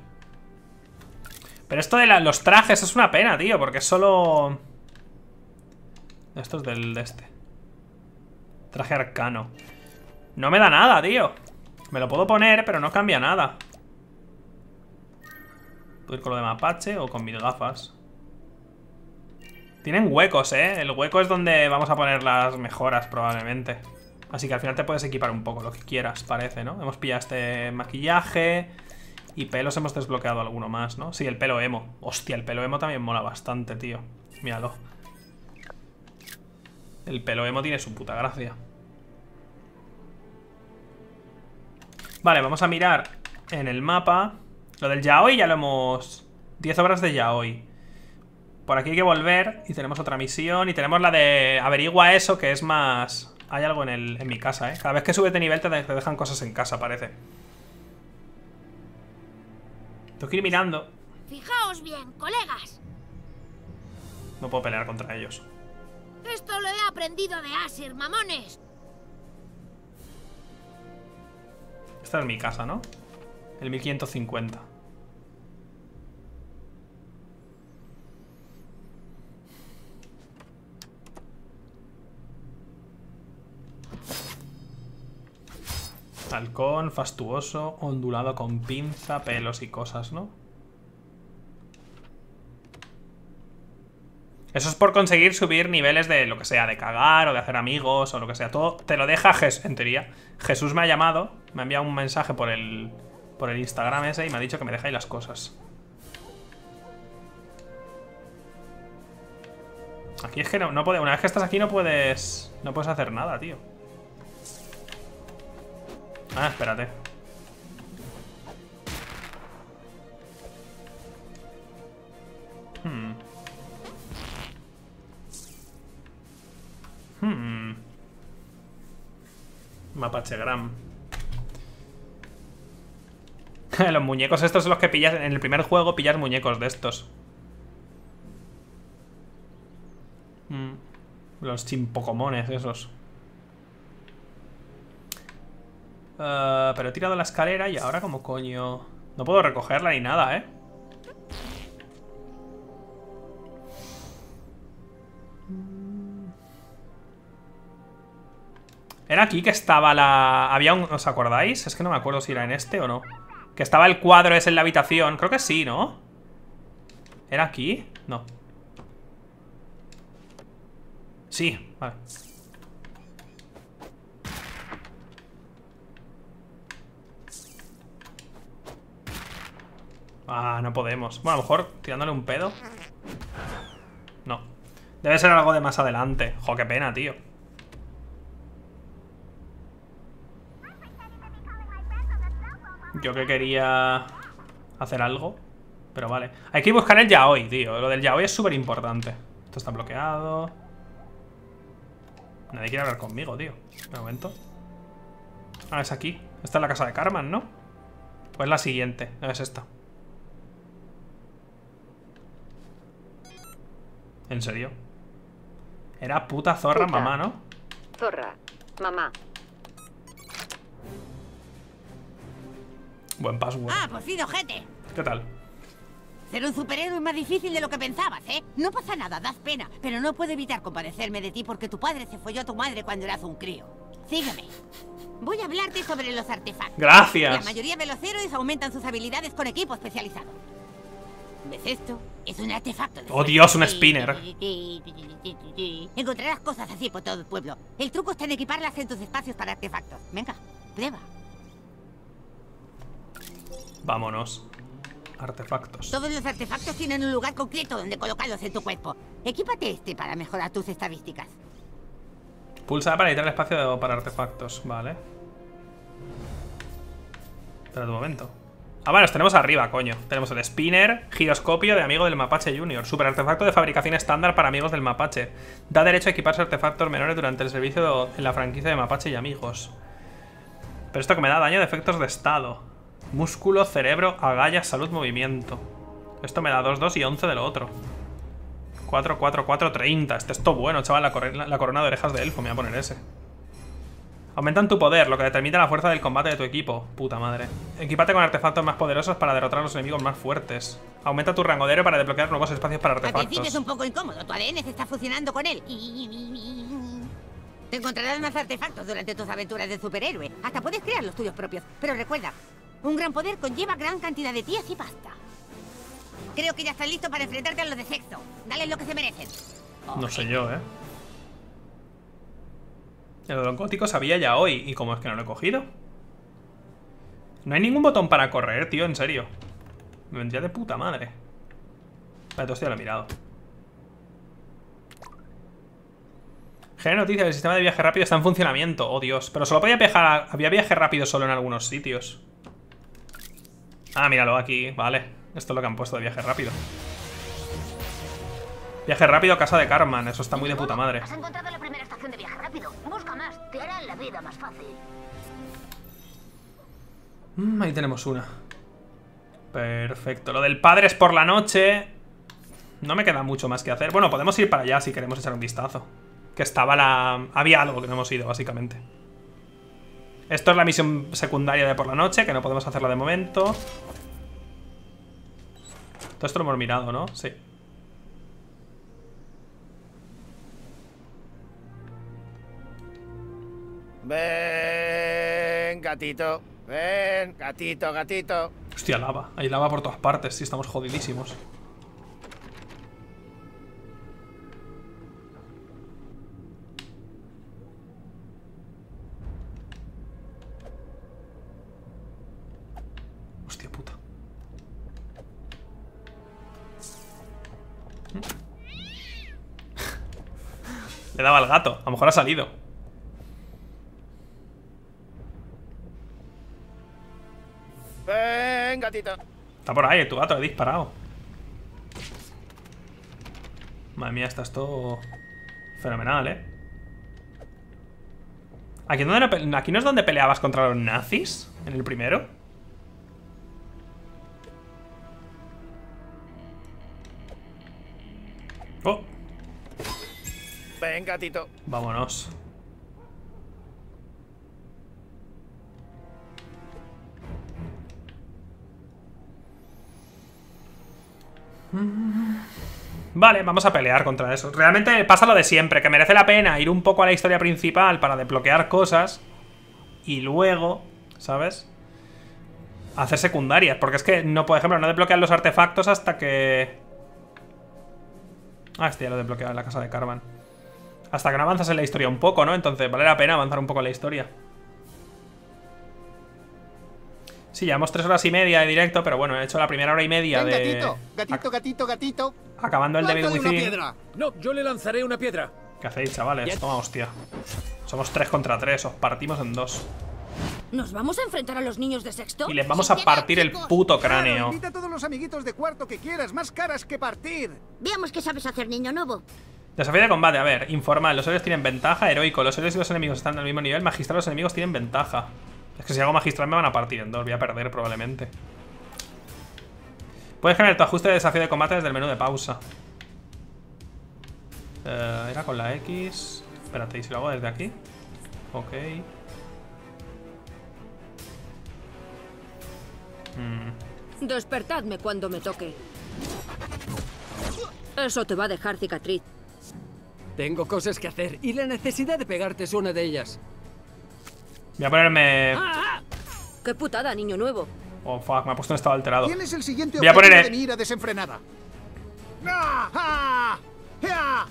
Pero esto de los trajes es una pena, tío, porque es solo... Esto es del de este. Traje arcano. No me da nada, tío. Me lo puedo poner, pero no cambia nada. Puedo ir con lo de mapache o con mis gafas. Tienen huecos, ¿eh? El hueco es donde vamos a poner las mejoras, probablemente. Así que al final te puedes equipar un poco lo que quieras, parece, ¿no? Hemos pillado este maquillaje. Y pelos hemos desbloqueado alguno más, ¿no? Sí, el pelo emo. Hostia, el pelo emo también mola bastante, tío. Míralo. El pelo emo tiene su puta gracia. Vale, vamos a mirar en el mapa. Lo del yaoi ya lo hemos... 10 obras de yaoi. Por aquí hay que volver y tenemos otra misión. Y tenemos la de averigua eso, que es más... Hay algo en, el, en mi casa, ¿eh? Cada vez que subes de nivel te de- te dejan cosas en casa, parece. Tengo que ir mirando. Fijaos bien, colegas. No puedo pelear contra ellos. Esto lo he aprendido de Asir, mamones. Esta es mi casa, ¿no? El 1550. Halcón, fastuoso, ondulado con pinza, pelos y cosas, ¿no? Eso es por conseguir subir niveles de lo que sea, de cagar o de hacer amigos o lo que sea. Todo te lo deja Jesús, en teoría. Jesús me ha llamado, me ha enviado un mensaje por el, por el Instagram ese y me ha dicho que me ahí las cosas. Aquí es que no, no puede, una vez que estás aquí no puedes, no puedes hacer nada, tío. Ah, espérate. Hmm. Hmm. Mapachegram. los muñecos estos son los que pillas en el primer juego, pillas muñecos de estos. Hmm. Los chimpocomones esos. Uh, pero he tirado la escalera y ahora como coño... No puedo recogerla ni nada, ¿eh? Era aquí que estaba la... Había un... ¿Os acordáis? Es que no me acuerdo si era en este o no. Que estaba el cuadro ese en la habitación. Creo que sí, ¿no? ¿Era aquí? No. Sí, vale. Ah, no podemos. Bueno, a lo mejor tirándole un pedo. No. Debe ser algo de más adelante. Jo, qué pena, tío. Yo que quería hacer algo. Pero vale. Hay que buscar el yaoi, tío. Lo del yaoi es súper importante. Esto está bloqueado. Nadie quiere hablar conmigo, tío. Un momento. Ah, es aquí. Esta es la casa de Carmen, ¿no? Pues la siguiente. No, es esta. ¿En serio? Era puta zorra Puta. mamá, ¿no? Zorra. Mamá. Buen password. Ah, por fin, ojete. ¿Qué tal? Ser un superhéroe es más difícil de lo que pensabas, ¿eh? No pasa nada, das pena, pero no puedo evitar compadecerme de ti porque tu padre se folló a tu madre cuando eras un crío. Sígueme. Voy a hablarte sobre los artefactos. Gracias. La mayoría de los héroes aumentan sus habilidades con equipo especializado. ¿Ves esto? Es un artefacto de Oh. Dios, un spinner. Encontrarás cosas así por todo el pueblo. El truco está en equiparlas en tus espacios para artefactos. Venga, prueba. Vámonos. Artefactos. Todos los artefactos tienen un lugar concreto donde colocarlos en tu cuerpo. Equípate este para mejorar tus estadísticas. Pulsa para editar el espacio para artefactos. Vale. Espera un momento. Ah, vale, los tenemos arriba, coño. Tenemos el spinner, giroscopio de amigo del Mapache Junior. Super artefacto de fabricación estándar para amigos del Mapache. Da derecho a equiparse artefactos menores durante el servicio en la franquicia de Mapache y amigos. Pero esto que me da daño de efectos de estado. Músculo, cerebro, agallas, salud, movimiento. Esto me da 2, 2 y 11 de lo otro. 4, 4, 4, 30. Este es todo bueno, chaval. La, la corona de orejas de elfo. Me voy a poner ese. Aumentan tu poder, lo que determina la fuerza del combate de tu equipo. Puta madre. Equipate con artefactos más poderosos para derrotar a los enemigos más fuertes. Aumenta tu rango de héroe para desbloquear nuevos espacios para Al principio es artefactos. un poco incómodo. Tu ADN se está fusionando con él. Te encontrarás más artefactos durante tus aventuras de superhéroe. Hasta puedes crear los tuyos propios. Pero recuerda, un gran poder conlleva gran cantidad de tías y pasta. Creo que ya estás listo para enfrentarte a los de sexo. Dale lo que se merecen. No sé yo, eh. El don gótico sabía ya hoy. ¿Y cómo es que no lo he cogido? No hay ningún botón para correr, tío, en serio. Me vendría de puta madre. Espérate, hostia, lo he mirado. Genera noticia, el sistema de viaje rápido está en funcionamiento. Oh, Dios. Pero solo podía viajar... Había viaje rápido solo en algunos sitios. Ah, míralo aquí. Vale. Esto es lo que han puesto de viaje rápido. Viaje rápido a casa de Carmen. Eso está muy de puta madre. Has encontrado te hará la vida más fácil. Mm, ahí tenemos una. Perfecto. Lo del padre es por la noche. No me queda mucho más que hacer. Bueno, podemos ir para allá si queremos echar un vistazo. Que estaba la... Había algo que no hemos ido, básicamente. Esto es la misión secundaria de por la noche, que no podemos hacerla de momento. Todo esto lo hemos mirado, ¿no? Sí. Ven, gatito. Ven, gatito, gatito. Hostia, lava. Hay lava por todas partes. Sí, estamos jodidísimos. Hostia puta. Le daba al gato. A lo mejor ha salido. Ven, gatito. Está por ahí, tu gato, he disparado. Madre mía, está esto fenomenal, ¿eh? ¿Aquí, dónde no pe- ¿Aquí no es donde peleabas contra los nazis? ¿En el primero? Oh, Ven, gatito. vámonos. Vale, vamos a pelear contra eso. Realmente pasa lo de siempre, que merece la pena ir un poco a la historia principal para desbloquear cosas y luego, ¿sabes? Hacer secundarias, porque es que no, por ejemplo, no desbloquean los artefactos hasta que... Ah, este ya lo he desbloqueado en la casa de Carvan. Hasta que no avanzas en la historia un poco, ¿no? Entonces vale la pena avanzar un poco en la historia. Sí, llevamos tres horas y media de directo, pero bueno, he hecho la primera hora y media Ven, de... gatito, gatito, gatito, gatito. Acabando el Devil Lánzale una Within. piedra. No, yo le lanzaré una piedra. ¿Qué hacéis, chavales? Toma, hostia. Somos tres contra tres, os partimos en dos. ¿Nos vamos a enfrentar a los niños de sexto? Y les vamos a partir el puto Claro, cráneo. invita a todos los amiguitos de cuarto que quieras, más caras que partir. Veamos qué sabes hacer, niño nuevo. Desafío de combate, a ver, informal, los héroes tienen ventaja, heroico, los héroes y los enemigos están al mismo nivel, magistral, los enemigos tienen ventaja. Es que si hago magistral me van a partir en dos, voy a perder probablemente. Puedes generar tu ajuste de desafío de combate desde el menú de pausa. Eh, era con la X. Espérate, ¿y si lo hago desde aquí? Ok. Mm. Despertadme cuando me toque. Eso te va a dejar cicatriz. Tengo cosas que hacer y la necesidad de pegarte es una de ellas. Voy a ponerme... ¡Qué putada, niño nuevo! Oh, fuck, me ha puesto en estado alterado. ¿Quién es el siguiente Voy a poner... de mi ira desenfrenada?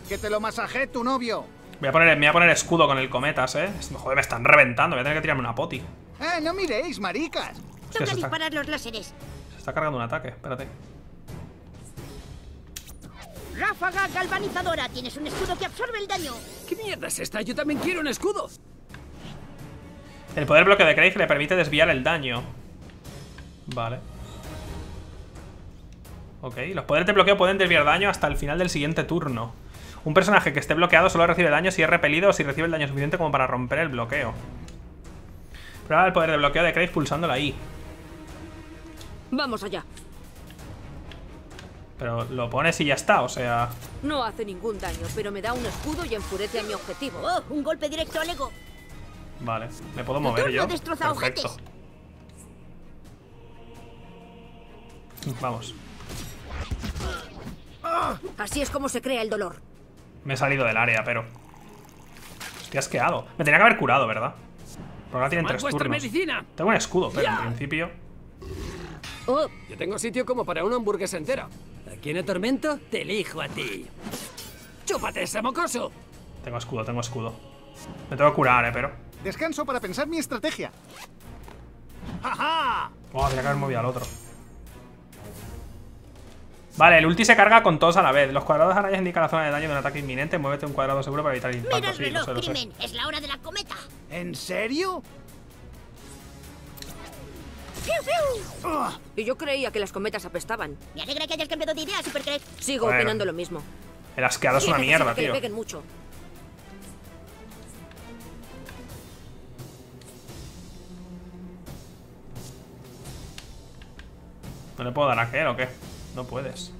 ¡Que te lo masajé tu novio! Voy a poner, me voy a poner escudo con el cometas, eh. Joder, me están reventando. Voy a tener que tirarme una poti. ¡Eh, no miréis, maricas! Hostia, Toca está, disparar los láseres. se está cargando un ataque. Espérate. Ráfaga galvanizadora. Tienes un escudo que absorbe el daño. ¿Qué mierda es esta? Yo también quiero un escudo. El poder bloqueo de Craig le permite desviar el daño. Vale. Ok, los poderes de bloqueo pueden desviar daño hasta el final del siguiente turno. Un personaje que esté bloqueado solo recibe daño si es repelido o si recibe el daño suficiente como para romper el bloqueo. Prueba el poder de bloqueo de Craig pulsando la I. Vamos allá. Pero lo pones y ya está, o sea... No hace ningún daño, pero me da un escudo y enfurece a mi objetivo. Oh, un golpe directo al ego. Vale, me puedo mover yo. Perfecto. Vamos. Así es como se crea el dolor. Me he salido del área, pero... Estoy asqueado. Me tenía que haber curado, ¿verdad? Porque ahora tienen tres turnos. medicina. Tengo un escudo, pero en principio... Oh, yo tengo sitio como para una hamburguesa entera. Aquí en el tormento te elijo a ti. ¡Chúpate ese mocoso! Tengo escudo, tengo escudo. Me tengo que curar, eh, pero... Descanso para pensar mi estrategia. ¡Ja, Oh, tenía que haber movido al otro. Vale, el ulti se carga con todos a la vez. Los cuadrados arañas indican la zona de daño de un ataque inminente. Muévete un cuadrado seguro para evitar el Mira impacto. el Sí, lo reloj, sé, lo sé. crimen. Es la hora de la cometa. ¿En serio? ¡Fiu, fiu! Y yo creía que las cometas apestaban. Me alegra que hayas cambiado de idea, Supercrack. Sigo Bueno. opinando lo mismo. El asqueado es una mierda, que le tío. peguen mucho. ¿No le puedo dar a aquel o qué? No puedes.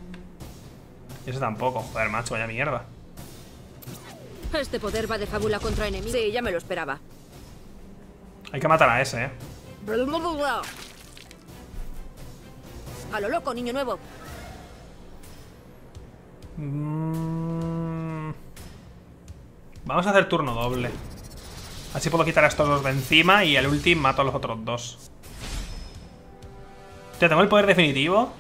Y ese tampoco. Joder, macho, vaya mierda. Este poder va de fábula contra enemigos. Sí, ya me lo esperaba. Hay que matar a ese, eh. A lo loco, niño nuevo. Mm. Vamos a hacer turno doble. Así puedo quitar a estos dos de encima y el ulti mato a los otros dos. Ya tengo el poder definitivo.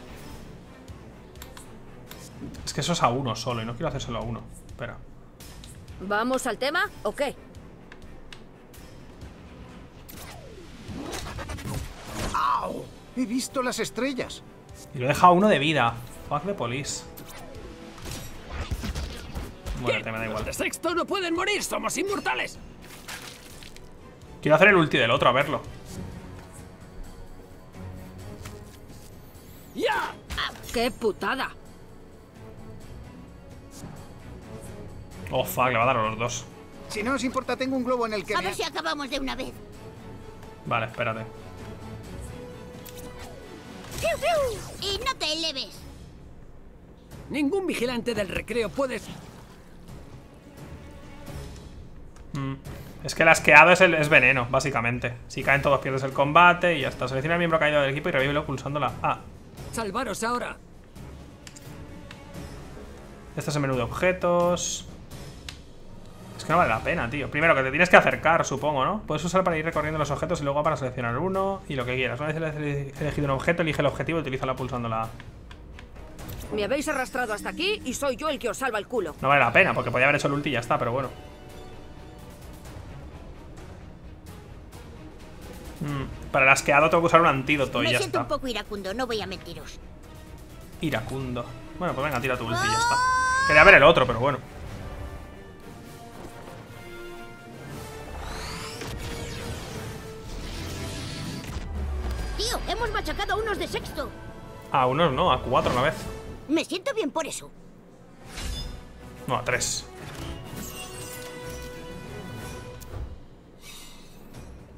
Es que eso es a uno solo y no quiero hacer solo a uno. Espera. ¿Vamos al tema o qué? ¡Au! He visto las estrellas. Y lo he dejado a uno de vida. Fuck the police. Muérete, me da igual. De sexto no pueden morir, somos inmortales. Quiero hacer el ulti del otro, a verlo. ¡Ya! ¡Qué putada! Oh, fuck, le va a dar a los dos. Si no os importa, tengo un globo en el que... A me- ver si acabamos de una vez. Vale, espérate. Y no te eleves. Ningún vigilante del recreo puede... Mm. Es que el asqueado es, el, es veneno, básicamente. Si caen todos pierdes el combate y ya está. Selecciona al miembro caído del equipo y revívelo pulsando la A. Salvaros ahora. Este es el menú de objetos. Es que no vale la pena, tío. Primero que te tienes que acercar, supongo, ¿no? Puedes usar para ir recorriendo los objetos y luego para seleccionar uno y lo que quieras. Una vez ele- elegido un objeto, elige el objetivo y utilízala pulsando la A. Me habéis arrastrado hasta aquí y soy yo el que os salva el culo. No vale la pena, porque podía haber hecho el ulti y ya está, pero bueno. Mm, Para el asqueado tengo que usar un antídoto y Me ya siento un poco iracundo, no voy a mentiros. Iracundo. Bueno, pues venga, tira tu ulti y ya está. Quería ver el otro, pero bueno. Tío, hemos machacado a unos de sexto. A unos no, a cuatro a la vez. Me siento bien por eso. No, a tres.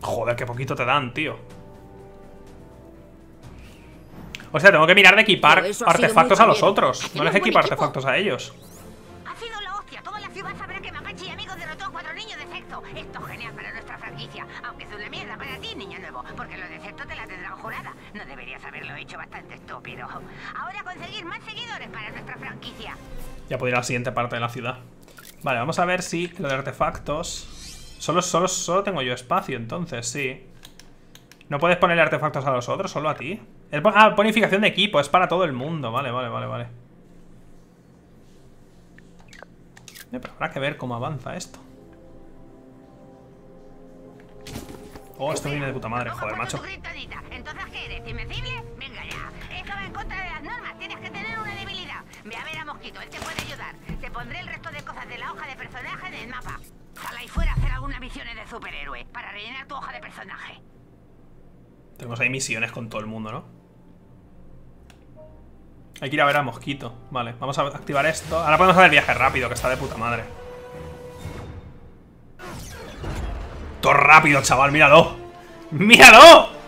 Joder, qué poquito te dan, tío. O sea, tengo que mirar de equipar artefactos a los miedo. otros. No les equipo. artefactos a ellos. Ha sido la hostia. Toda la ciudad sabrá que Mapache y amigos derrotó a cuatro niños de sexto. Esto es genial para nuestra franquicia. Aunque es una mierda para ti, niño nuevo. Porque los de sexto te la tendrán jurada. No deberías haberlo hecho bastante estúpido. Ahora conseguir más seguidores para nuestra franquicia. Ya puedo ir a la siguiente parte de la ciudad. Vale, vamos a ver si lo de artefactos... Solo, solo, solo tengo yo espacio, entonces, sí. ¿No puedes ponerle artefactos a los otros? ¿Solo a ti? Es ah, bonificación de equipo, es para todo el mundo. Vale, vale, vale, vale. Eh, pero habrá que ver cómo avanza esto. Oh, esto viene de puta madre, joder, macho. Sal ahí fuera a hacer algunas misiones de superhéroe para rellenar tu hoja de personaje. Tenemos ahí misiones con todo el mundo, ¿no? Hay que ir a ver a Mosquito. Vale, vamos a activar esto. Ahora podemos hacer viaje rápido, que está de puta madre. Todo rápido, chaval, míralo. ¡Míralo!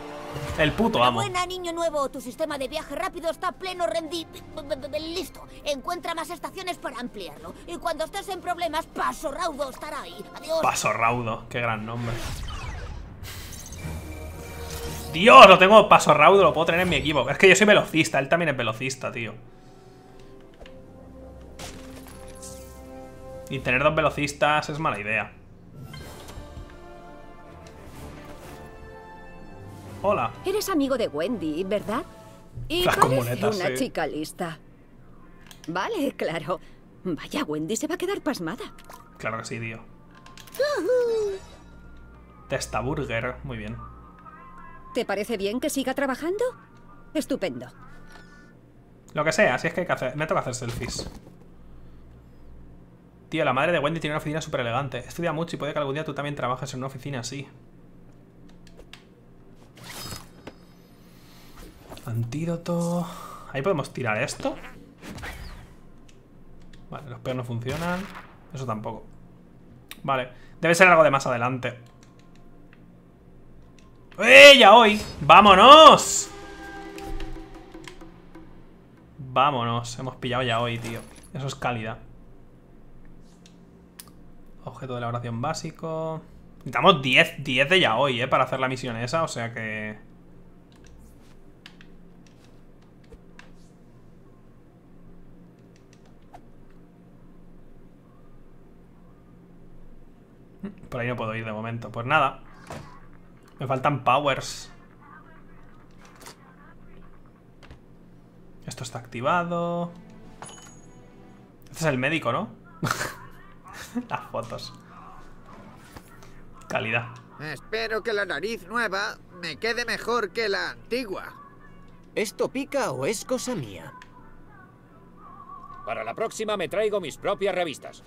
El puto amo. Buena, niño nuevo. Tu sistema de viaje rápido está pleno b- Listo. Encuentra más estaciones para ampliarlo. Y cuando estés en problemas, Paso Raudo estará ahí. Adiós. Paso Raudo, qué gran nombre. Dios, lo tengo Paso Raudo, lo puedo tener en mi equipo. Es que yo soy velocista, él también es velocista, tío. Y tener dos velocistas es mala idea. Hola. Eres amigo de Wendy, ¿verdad? Y Las comunetas, una sí. chica lista. Vale, claro. Vaya, Wendy se va a quedar pasmada. Claro que sí, tío. Testaburger, muy bien. ¿Te parece bien que siga trabajando? Estupendo. Lo que sea, si es que hay que hacer. Me toca hacer selfies. Tío, la madre de Wendy tiene una oficina súper elegante. Estudia mucho y puede que algún día tú también trabajes en una oficina así. Antídoto. Ahí podemos tirar esto. Vale, los peos no funcionan. Eso tampoco. Vale, debe ser algo de más adelante. ¡Eh! ¡Ya hoy! ¡Vámonos! Vámonos, hemos pillado ya hoy, tío. Eso es calidad. Objeto de elaboración básico. Necesitamos 10, 10 de ya hoy, ¿eh? Para hacer la misión esa, o sea que... Por ahí no puedo ir de momento. Pues nada. Me faltan powers. Esto está activado. Este es el médico, ¿no? Las fotos. Calidad. Espero que la nariz nueva me quede mejor que la antigua. ¿Esto pica o es cosa mía? Para la próxima me traigo mis propias revistas.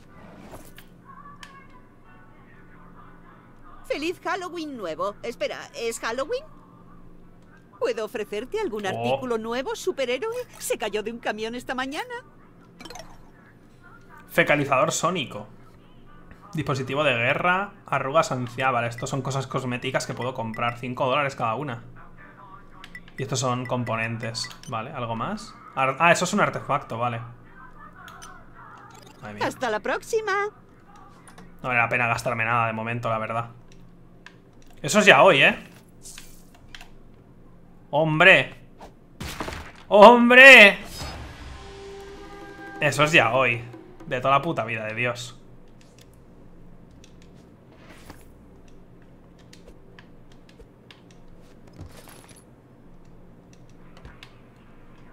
¡Feliz Halloween nuevo! Espera, ¿es Halloween? ¿Puedo ofrecerte algún Oh. artículo nuevo, superhéroe? ¿Se cayó de un camión esta mañana? Fecalizador sónico. Dispositivo de guerra. Arrugas anciana. Vale, estos son cosas cosméticas que puedo comprar. 5 dólares cada una. Y estos son componentes. Vale, ¿algo más? Ar- ah, eso es un artefacto, vale. ¡Hasta la próxima! No vale la pena gastarme nada de momento, la verdad. Eso es ya hoy, ¿eh? ¡Hombre! ¡Hombre! Eso es ya hoy. De toda la puta vida de Dios.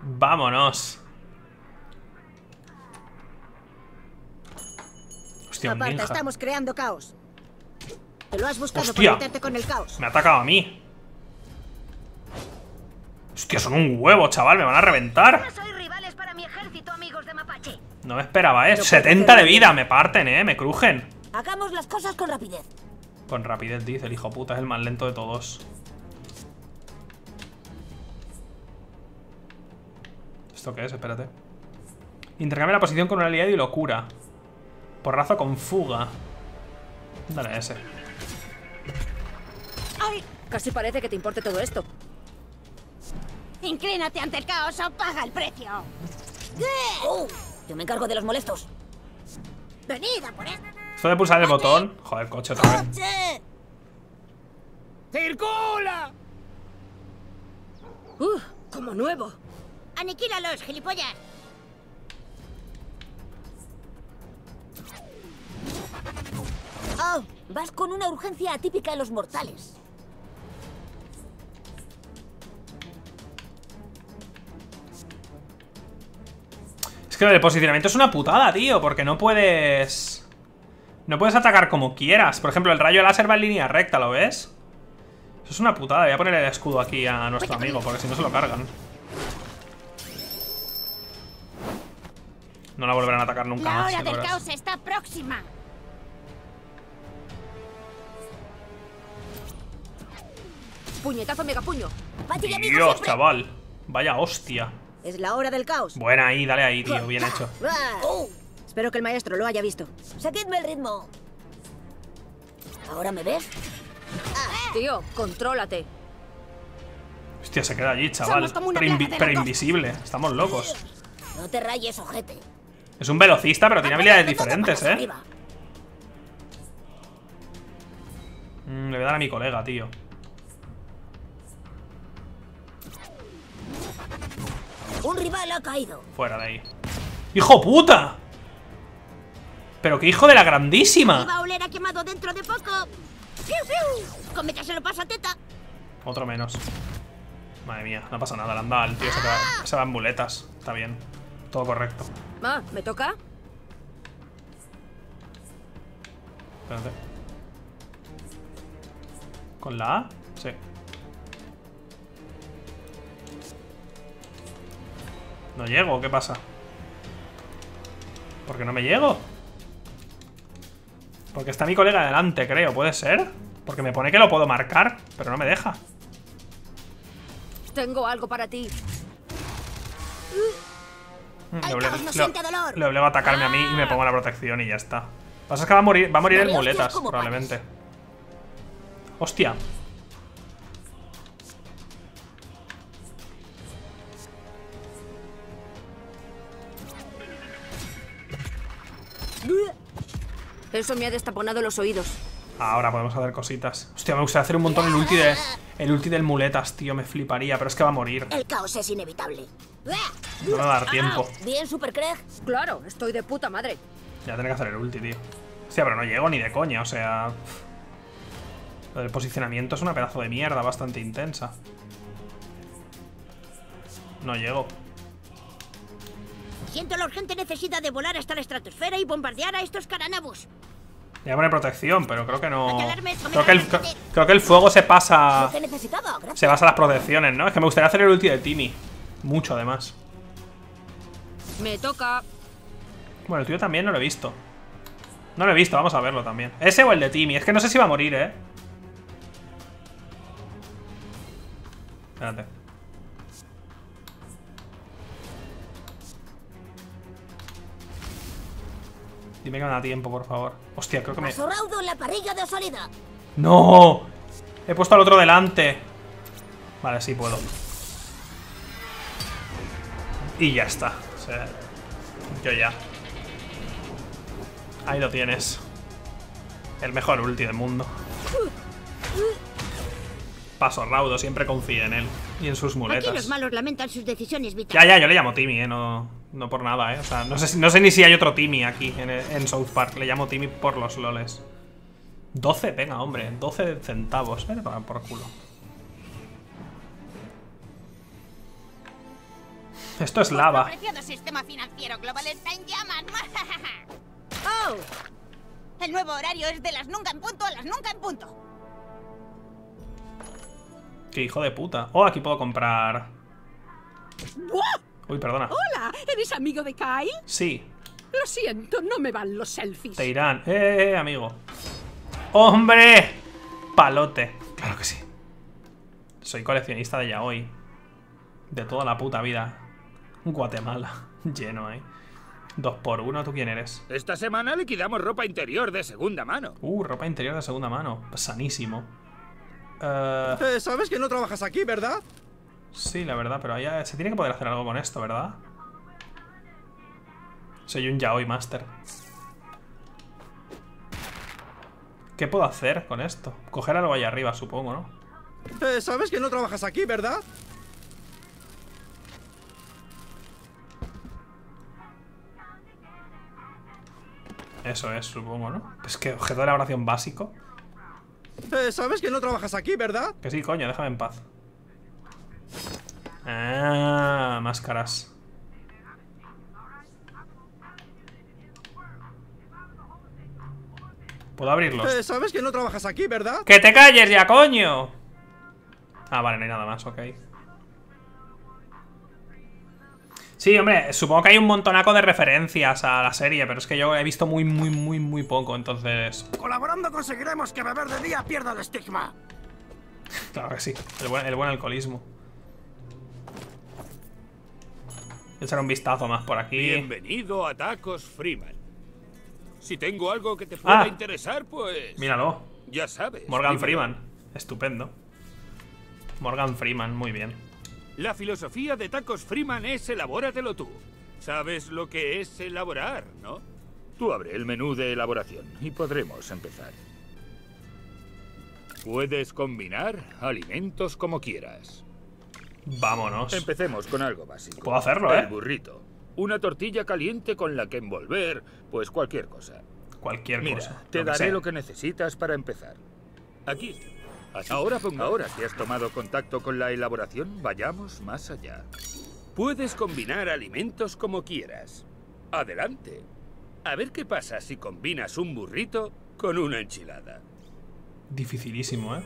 Vámonos. Hostia, un Aparta, ninja. estamos creando caos. Te lo has buscado Hostia. para meterte con el caos. Me ha atacado a mí. Hostia, son un huevo, chaval. Me van a reventar. Soy rivales para mi ejército, amigos de Mapache. No me esperaba, ¿eh? Pero 70 de vida. Me parten, ¿eh? Me crujen. Hagamos las cosas con rapidez. Con rapidez, dice el hijo puta. Es el más lento de todos. ¿Esto qué es? Espérate. Intercambia la posición con un aliado y locura. Porrazo con fuga. Dale a ese. Casi parece que te importe todo esto. Inclínate ante el caos o paga el precio. Uh, yo me encargo de los molestos. Venid a por él. Esto de pulsar el botón. Joder, coche otra vez. ¡Circula! ¡Uh! Como nuevo. Aniquílalos, gilipollas. Oh, vas con una urgencia atípica en los mortales. Que lo del posicionamiento es una putada, tío. Porque no puedes... No puedes atacar como quieras. Por ejemplo, el rayo láser va en línea recta, ¿lo ves? Eso es una putada. Voy a poner el escudo aquí a nuestro amigo, porque si no se lo cargan. No la volverán a atacar nunca La más. hora del caos está próxima. Puñetazo megapuño. Dios, chaval. Vaya hostia. Es la hora del caos. Buena ahí, dale ahí, tío. Bien hecho. Ah. Espero que el maestro lo haya visto. Seguidme el ritmo. ¿Ahora me ves? Tío, contrólate. Hostia, se queda allí, chaval. Pero, invi- invisible. Estamos locos. No te rayes, ojete. Es un velocista, pero tiene habilidades diferentes, ¿eh? Mm, le voy a dar a mi colega, tío. Un rival ha caído. Fuera de ahí. ¡Hijo puta! Pero qué hijo de la grandísima. Va a oler a quemado dentro de poco. ¡Piu, piu! Cómetaselo paso a teta. Otro menos. Madre mía, no pasa nada. Anda al tío se va, se va en muletas. Está bien. Todo correcto. Ah, ¿me toca? Espérate. ¿Con la A? Sí. No llego, ¿qué pasa? ¿Por qué no me llego? Porque está mi colega delante, creo, ¿puede ser? Porque me pone que lo puedo marcar, pero no me deja. Tengo algo para ti. Mm, Le obligo, le- le a atacarme a mí y me pongo la protección y ya está. Lo que pasa es que va a morir, va a morir en muletas, probablemente. Hostia. Eso me ha destaponado los oídos. Ahora podemos hacer cositas. Hostia, me gustaría hacer un montón el ulti de. El ulti del muletas, tío, me fliparía, pero es que va a morir. El caos es inevitable. No me va a dar tiempo. ¿Bien, Super Craig? Claro, estoy de puta madre. Ya tendré que hacer el ulti, tío. Hostia, pero no llego ni de coña, o sea. Lo del posicionamiento es una pedazo de mierda bastante intensa. No llego. Siento la urgente necesidad de volar hasta la estratosfera y bombardear a estos caranabos. Voy a poner protección, pero creo que no. Creo que, el, creo que el fuego se pasa. Se basa en las protecciones, ¿no? Es que me gustaría hacer el ulti de Timmy. Mucho, además. Me toca. Bueno, el tuyo también no lo he visto. No lo he visto, vamos a verlo también. Ese o el de Timmy. Es que no sé si va a morir, ¿eh? Espérate. Dime que me da tiempo, por favor. Hostia, creo que me... Paso raudo en la parrilla de salida. ¡No! He puesto al otro delante. Vale, sí puedo. Y ya está. O sea, yo ya. Ahí lo tienes. El mejor ulti del mundo. Paso raudo, siempre confía en él. Y en sus Aquí los muletas. malos lamentan sus decisiones Ya, vitales. ya, yo le llamo Timmy, eh. No, no por nada, eh. O sea, no sé, no sé ni si hay otro Timmy aquí en, en South Park. Le llamo Timmy por los loles. 12, venga, hombre. 12 centavos. Vete para por culo. Esto es lava. Nuestro preciado sistema financiero global está en llamas. ¡Oh! El nuevo horario es de las nunca en punto a las nunca en punto. Qué hijo de puta. Oh, aquí puedo comprar. Uy, perdona. Hola, ¿eres amigo de Kyle? Sí, Lo siento, no me van los selfies. te irán. Eh, amigo. ¡Hombre! Palote. Claro que sí. Soy coleccionista de yaoi. De toda la puta vida. Guatemala. Lleno ahí. Dos por uno, ¿tú quién eres? Esta semana liquidamos ropa interior de segunda mano. Uh, ropa interior de segunda mano. Sanísimo. Eh, Eh, Sabes que no trabajas aquí, ¿verdad? Sí, la verdad, pero se tiene que poder hacer algo con esto, ¿verdad? Soy un yaoi master. ¿Qué puedo hacer con esto? Coger algo ahí arriba, supongo, ¿no? Eh, Sabes que no trabajas aquí, ¿verdad? Eso es, supongo, ¿no? Es que objeto de elaboración básico. Eh, Sabes que no trabajas aquí, ¿verdad? Que sí, coño, déjame en paz. Ah, máscaras. ¿Puedo abrirlos? Eh, Sabes que no trabajas aquí, ¿verdad? ¡Que te calles ya, coño! Ah, vale, no hay nada más, ok. Sí, hombre, supongo que hay un montonaco de referencias a la serie, pero es que yo he visto muy, muy, muy, muy poco, entonces... Colaborando conseguiremos que beber de día pierda el estigma. Claro que sí, el buen, el buen alcoholismo. Echar un vistazo más por aquí. Bienvenido a Tacos Freeman. Si tengo algo que te pueda Ah. interesar, pues... Míralo. Ya sabes. Morgan. Freeman. Estupendo. Morgan Freeman, muy bien. La filosofía de Tacos Freeman es elabóratelo tú. ¿Sabes lo que es elaborar, no? Tú abre el menú de elaboración y podremos empezar. Puedes combinar alimentos como quieras. Vámonos. Empecemos con algo básico. Puedo hacerlo, El ¿eh? burrito. Una tortilla caliente con la que envolver, pues cualquier cosa. Cualquier Mira, cosa. te lo daré sea. lo que necesitas para empezar. Aquí. Ahora, ahora que has tomado contacto con la elaboración, vayamos más allá. Puedes combinar alimentos como quieras. Adelante. A ver qué pasa si combinas un burrito con una enchilada. Dificilísimo, ¿eh?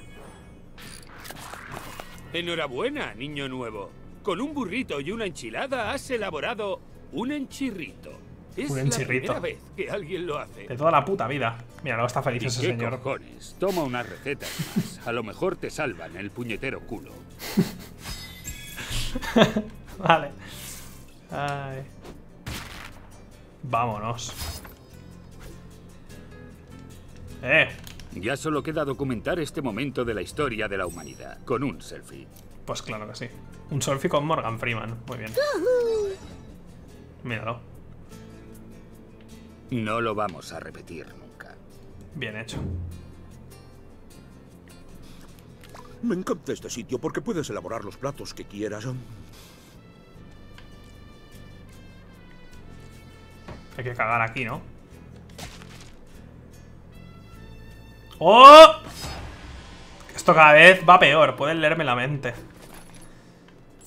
Enhorabuena, niño nuevo. Con un burrito y una enchilada has elaborado un enchirrito. Es Un la enchirrito. primera vez que alguien lo hace. De toda la puta vida. Mira, no está feliz ¿Y ese qué señor. cojones? Toma unas recetas más. A lo mejor te salvan el puñetero culo. vale. Ay. Vámonos. Eh. Ya solo queda documentar este momento de la historia de la humanidad, con un selfie. Pues claro que sí. Un selfie con Morgan Freeman. Muy bien. Míralo. No lo vamos a repetir nunca. Bien hecho. Me encanta este sitio porque puedes elaborar los platos que quieras. Hay que cagar aquí, ¿no? ¡Oh! Esto cada vez va peor. Pueden leerme la mente.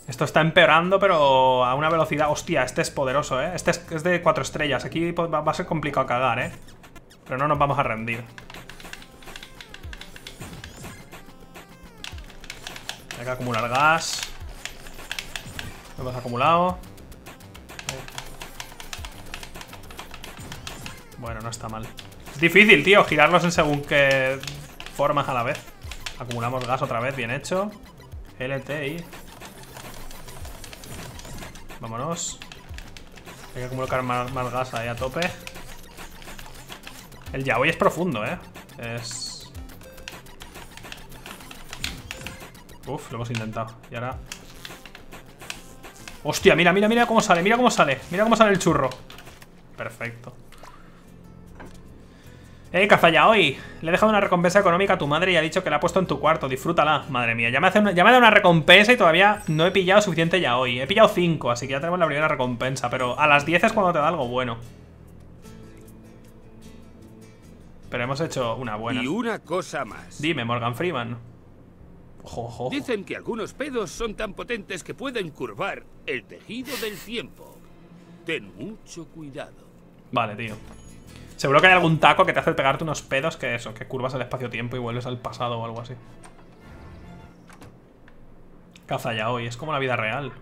Esto está empeorando, pero a una velocidad... Hostia, este es poderoso, ¿eh? Este es, de cuatro estrellas. Aquí va a ser complicado cagar, ¿eh? Pero no nos vamos a rendir. Hay que acumular gas. Lo hemos acumulado. Bueno, no está mal. Difícil, tío, girarlos en según qué formas a la vez. Acumulamos gas otra vez, bien hecho. LT y... Vámonos. Hay que acumular más, gas ahí a tope. El yaoi es profundo, ¿eh? Es... Uf, lo hemos intentado. Y ahora... Hostia, mira, mira, mira cómo sale, mira cómo sale. Mira cómo sale el churro. Perfecto. Eh, hoy Le he dejado una recompensa económica a tu madre y ha dicho que la ha puesto en tu cuarto. Disfrútala. Madre mía, ya me, hace una, ya me da una recompensa y todavía no he pillado suficiente ya hoy. He pillado 5, así que ya tenemos la primera recompensa. Pero a las 10 es cuando te da algo bueno. Pero hemos hecho una buena. Y una cosa más. Dime, Morgan Freeman. Ojo, Dicen que algunos pedos son tan potentes que pueden curvar el tejido del tiempo. Ten mucho cuidado. Vale, tío. Seguro que hay algún taco que te hace pegarte unos pedos que eso, que curvas el espacio-tiempo y vuelves al pasado o algo así. Caza ya hoy, es como la vida real.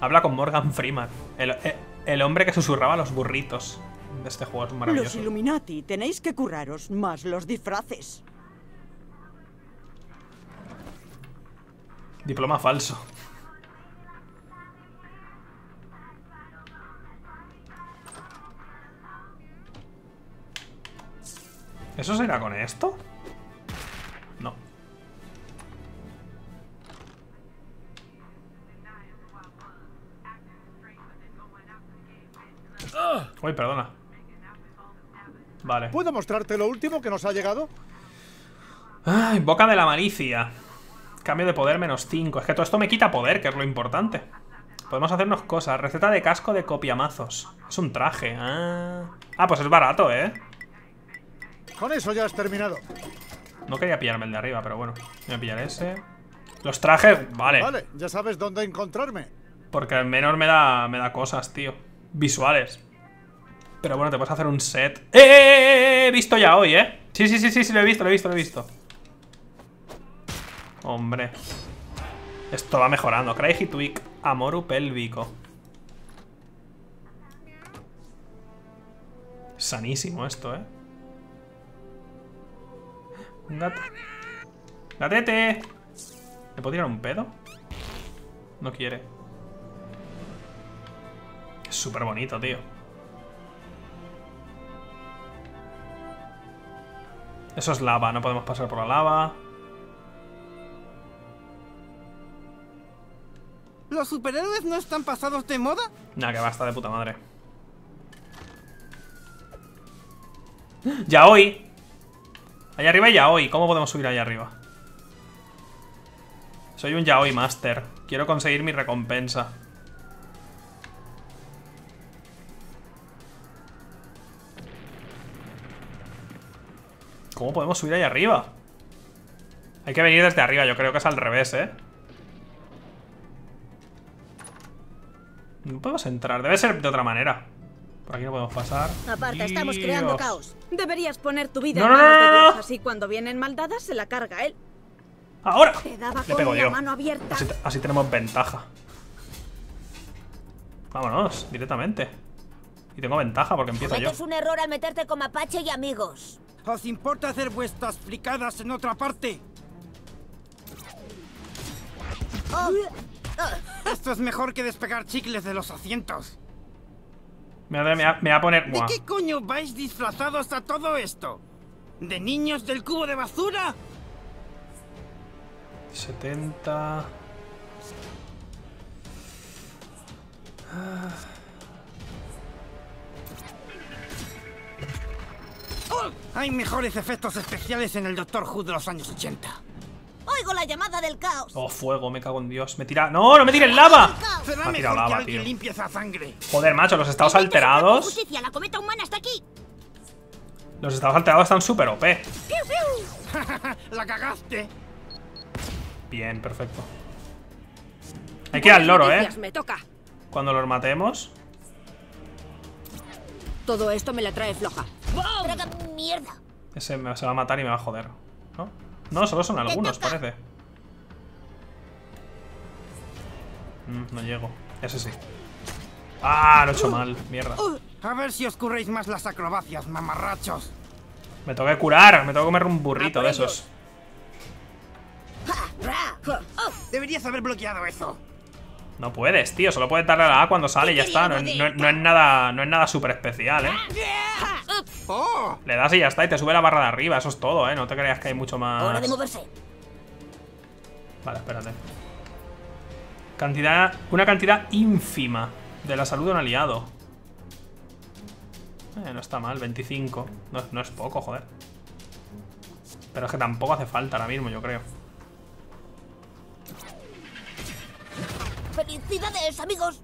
Habla con Morgan Freeman, el, eh, el, hombre que susurraba los burritos de este juego, es maravilloso. Los Illuminati, tenéis que curraros más los disfraces. Diploma falso. ¿Eso será con esto? No. Uy, perdona. Vale. ¿Puedo mostrarte lo último que nos ha llegado? Ay, boca de la malicia. Cambio de poder menos 5. Es que todo esto me quita poder, que es lo importante. Podemos hacernos cosas. Receta de casco de copiamazos. Es un traje. Ah, ah pues es barato, ¿eh? Con eso ya has terminado. No quería pillarme el de arriba, pero bueno. Voy a pillar ese. Los trajes, vale. Vale, ya sabes dónde encontrarme. Porque al menos me da, me da cosas, tío. Visuales. Pero bueno, te puedes hacer un set. ¡Eh, eh, eh! eh! He visto ya hoy, ¿eh? Sí, sí, sí, sí, sí, lo he visto, lo he visto, lo he visto. Hombre. Esto va mejorando. Craig Tweak. Amoru pélvico. Sanísimo esto, ¿eh? Un gato. ¡Gatete! ¿Le puedo tirar un pedo? No quiere. Es súper bonito, tío. Eso es lava, no podemos pasar por la lava. ¿Los superhéroes no están pasados de moda? Nah, que basta de puta madre. ¡Ya hoy! Allá arriba hay yaoi. ¿Cómo podemos subir allá arriba? Soy un yaoi master. Quiero conseguir mi recompensa. ¿Cómo podemos subir allá arriba? Hay que venir desde arriba, yo creo que es al revés, ¿eh? No podemos entrar, debe ser de otra manera por aquí no podemos pasar. Aparta, estamos creando caos. Deberías poner tu vida en manos de Dios, así cuando vienen maldadas se la carga él. ¡Ahora! Te daba Le pego yo. mano abierta. Así, tenemos ventaja. Vámonos, directamente. Y tengo ventaja porque empiezo yo. Es un error al meterte con Mapache y amigos. ¿Os importa hacer vuestras fricadas en otra parte? Oh. Esto es mejor que despegar chicles de los asientos. Me va, a poner... ¿De qué coño vais disfrazados a todo esto? ¿De niños del cubo de basura? 70... Hay mejores efectos especiales en el Doctor Who de los años 80. Oigo la llamada del caos. Oh, fuego, me cago en Dios. Me tira. ¡No, no me tires lava! Me ha tirado lava, tío. sangre. Joder, macho, los estados alterados. Justicia, la cometa humana está aquí. Los estados alterados están súper OP. ¡Piu, piu! la cagaste. Bien, perfecto. Hay que ir al loro, eh. Me toca. Cuando los matemos. Todo esto me la trae floja. Mierda. Ese me- se va a matar y me va a joder. ¿No? No, solo son algunos, parece. Mm, no llego. Ese sí. Ah, lo he hecho mal. Mierda. A ver si os curréis más las acrobacias, mamarrachos. Me tengo que curar. Me tengo que comer un burrito de esos. Deberías haber bloqueado eso. No puedes, tío. Solo puedes darle a la A cuando sale y ya está. No, es- no es- no es nada, no es nada súper especial, ¿eh? ¡Oh! Le das y ya está. Y te sube la barra de arriba. Eso es todo, ¿eh? No te creas que hay mucho más... Hora de moverse. Vale, espérate. Cantidad. Una cantidad ínfima de la salud de un aliado. Eh, no está mal, 25. No, no es poco, joder. Pero es que tampoco hace falta ahora mismo, yo creo. ¡Felicidades, amigos!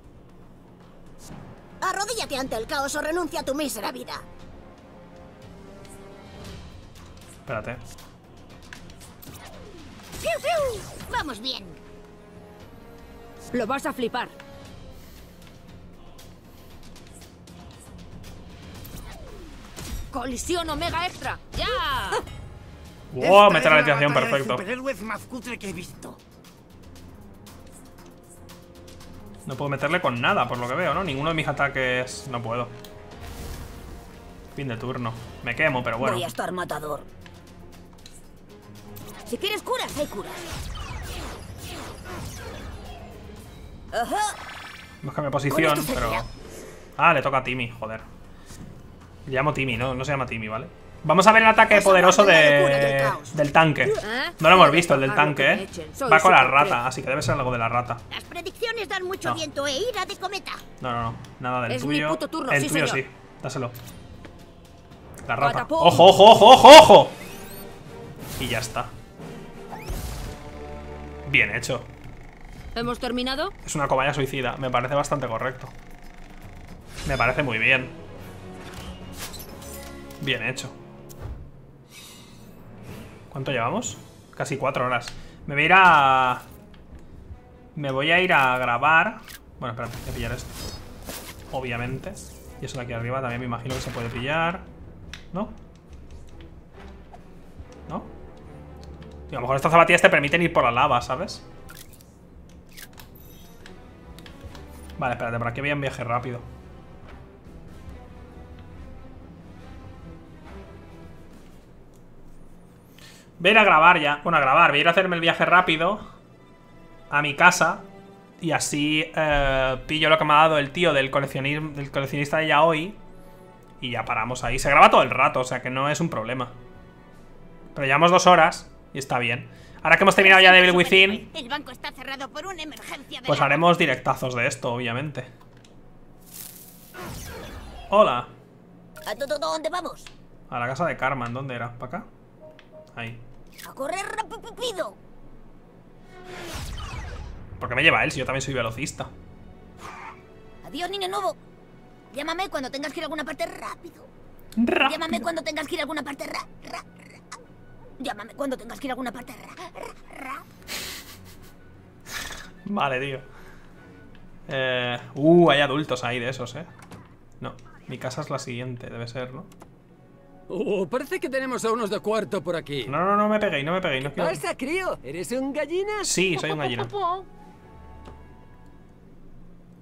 Arrodíllate ante el caos o renuncia a tu mísera vida. Espérate. ¡Piu, piu! Vamos bien. Lo vas a flipar. Colisión Omega Extra. ¡Ya! ¡Wow! Esta Mete la es de perfecto. superhéroes más cutre que he visto. No puedo meterle con nada, por lo que veo, ¿no? Ninguno de mis ataques. No puedo. Fin de turno. Me quemo, pero bueno. Voy a estar matador. Si quieres curas, hay curas. Ajá. Mi posición, pero. Ah, le toca a Timmy, joder. Le llamo Timmy, no, no se llama Timmy, ¿vale? Vamos a ver el ataque poderoso de... del tanque. ¿Eh? No lo hemos visto, el del tanque, ¿eh? Va con la rata, así que debe ser algo de la rata. Las predicciones dan mucho No. viento e ira de cometa. No, no, no. Nada del tuyo. el tuyo sí. Dáselo. La rata. ¡Ojo, ojo, ojo, ojo, ojo! Y ya está. Bien hecho. ¿Hemos terminado? Es una cobaya suicida. Me parece bastante correcto. Me parece muy bien. Bien hecho. ¿Cuánto llevamos? Casi cuatro horas. Me voy a ir a... Me voy a ir a grabar... Bueno, espérate, voy a pillar esto. Obviamente. Y eso de aquí arriba también me imagino que se puede pillar. ¿No? ¿No? Y a lo mejor estas zapatillas te permiten ir por la lava, ¿sabes? Vale, espérate, por aquí había un viaje rápido. Voy a ir a grabar ya. Bueno, a grabar. Voy a ir a hacerme el viaje rápido a mi casa. Y así eh, pillo lo que me ha dado el tío del, coleccionista de yaoi. Y ya paramos ahí. Se graba todo el rato, o sea que no es un problema. Pero llevamos dos horas y está bien. Ahora que hemos terminado ya Devil Within, El banco está cerrado por una emergencia de pues haremos directazos de esto, obviamente. Hola. ¿A dónde vamos? A la casa de Carmen, ¿dónde era? ¿Para acá? Ahí. A correr rápido. ¿Por qué me lleva él si yo también soy velocista? Adiós, niño nuevo. Llámame cuando tengas que ir a alguna parte rápido. Llámame cuando tengas que ir a alguna parte ra, ra, ra. Llámame cuando tengas que ir a alguna parte ra. Vale, tío. Eh, uh, hay adultos ahí de esos, ¿eh? No, mi casa es la siguiente, debe ser, ¿no? Oh, parece que tenemos a unos de cuarto por aquí. No, no, no me peguéis, no me peguéis. No ¿Qué quiero- pasa, crío? ¿Eres un gallina? Sí, soy un gallina.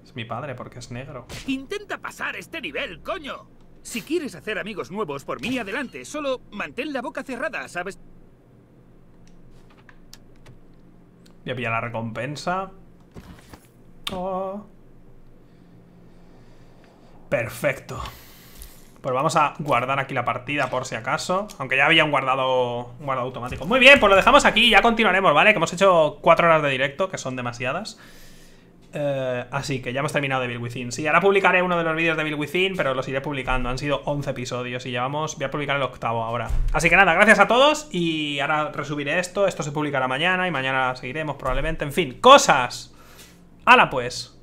Es mi padre porque es negro. Intenta pasar este nivel, coño. Si quieres hacer amigos nuevos, por mí adelante. Solo mantén la boca cerrada, ¿sabes? Voy a pillar la recompensa. Oh. Perfecto. Pues vamos a guardar aquí la partida por si acaso. Aunque ya había un guardado, guardado automático. Muy bien, pues lo dejamos aquí. Ya continuaremos, ¿vale? Que hemos hecho cuatro horas de directo, que son demasiadas. Eh, así que ya hemos terminado de Bill Within. Sí, ahora publicaré uno de los vídeos de Bill Within, pero los iré publicando. Han sido 11 episodios y llevamos. Voy a publicar el octavo ahora. Así que nada, gracias a todos. Y ahora resubiré esto. Esto se publicará mañana y mañana seguiremos probablemente. En fin, cosas. ¡Hala pues!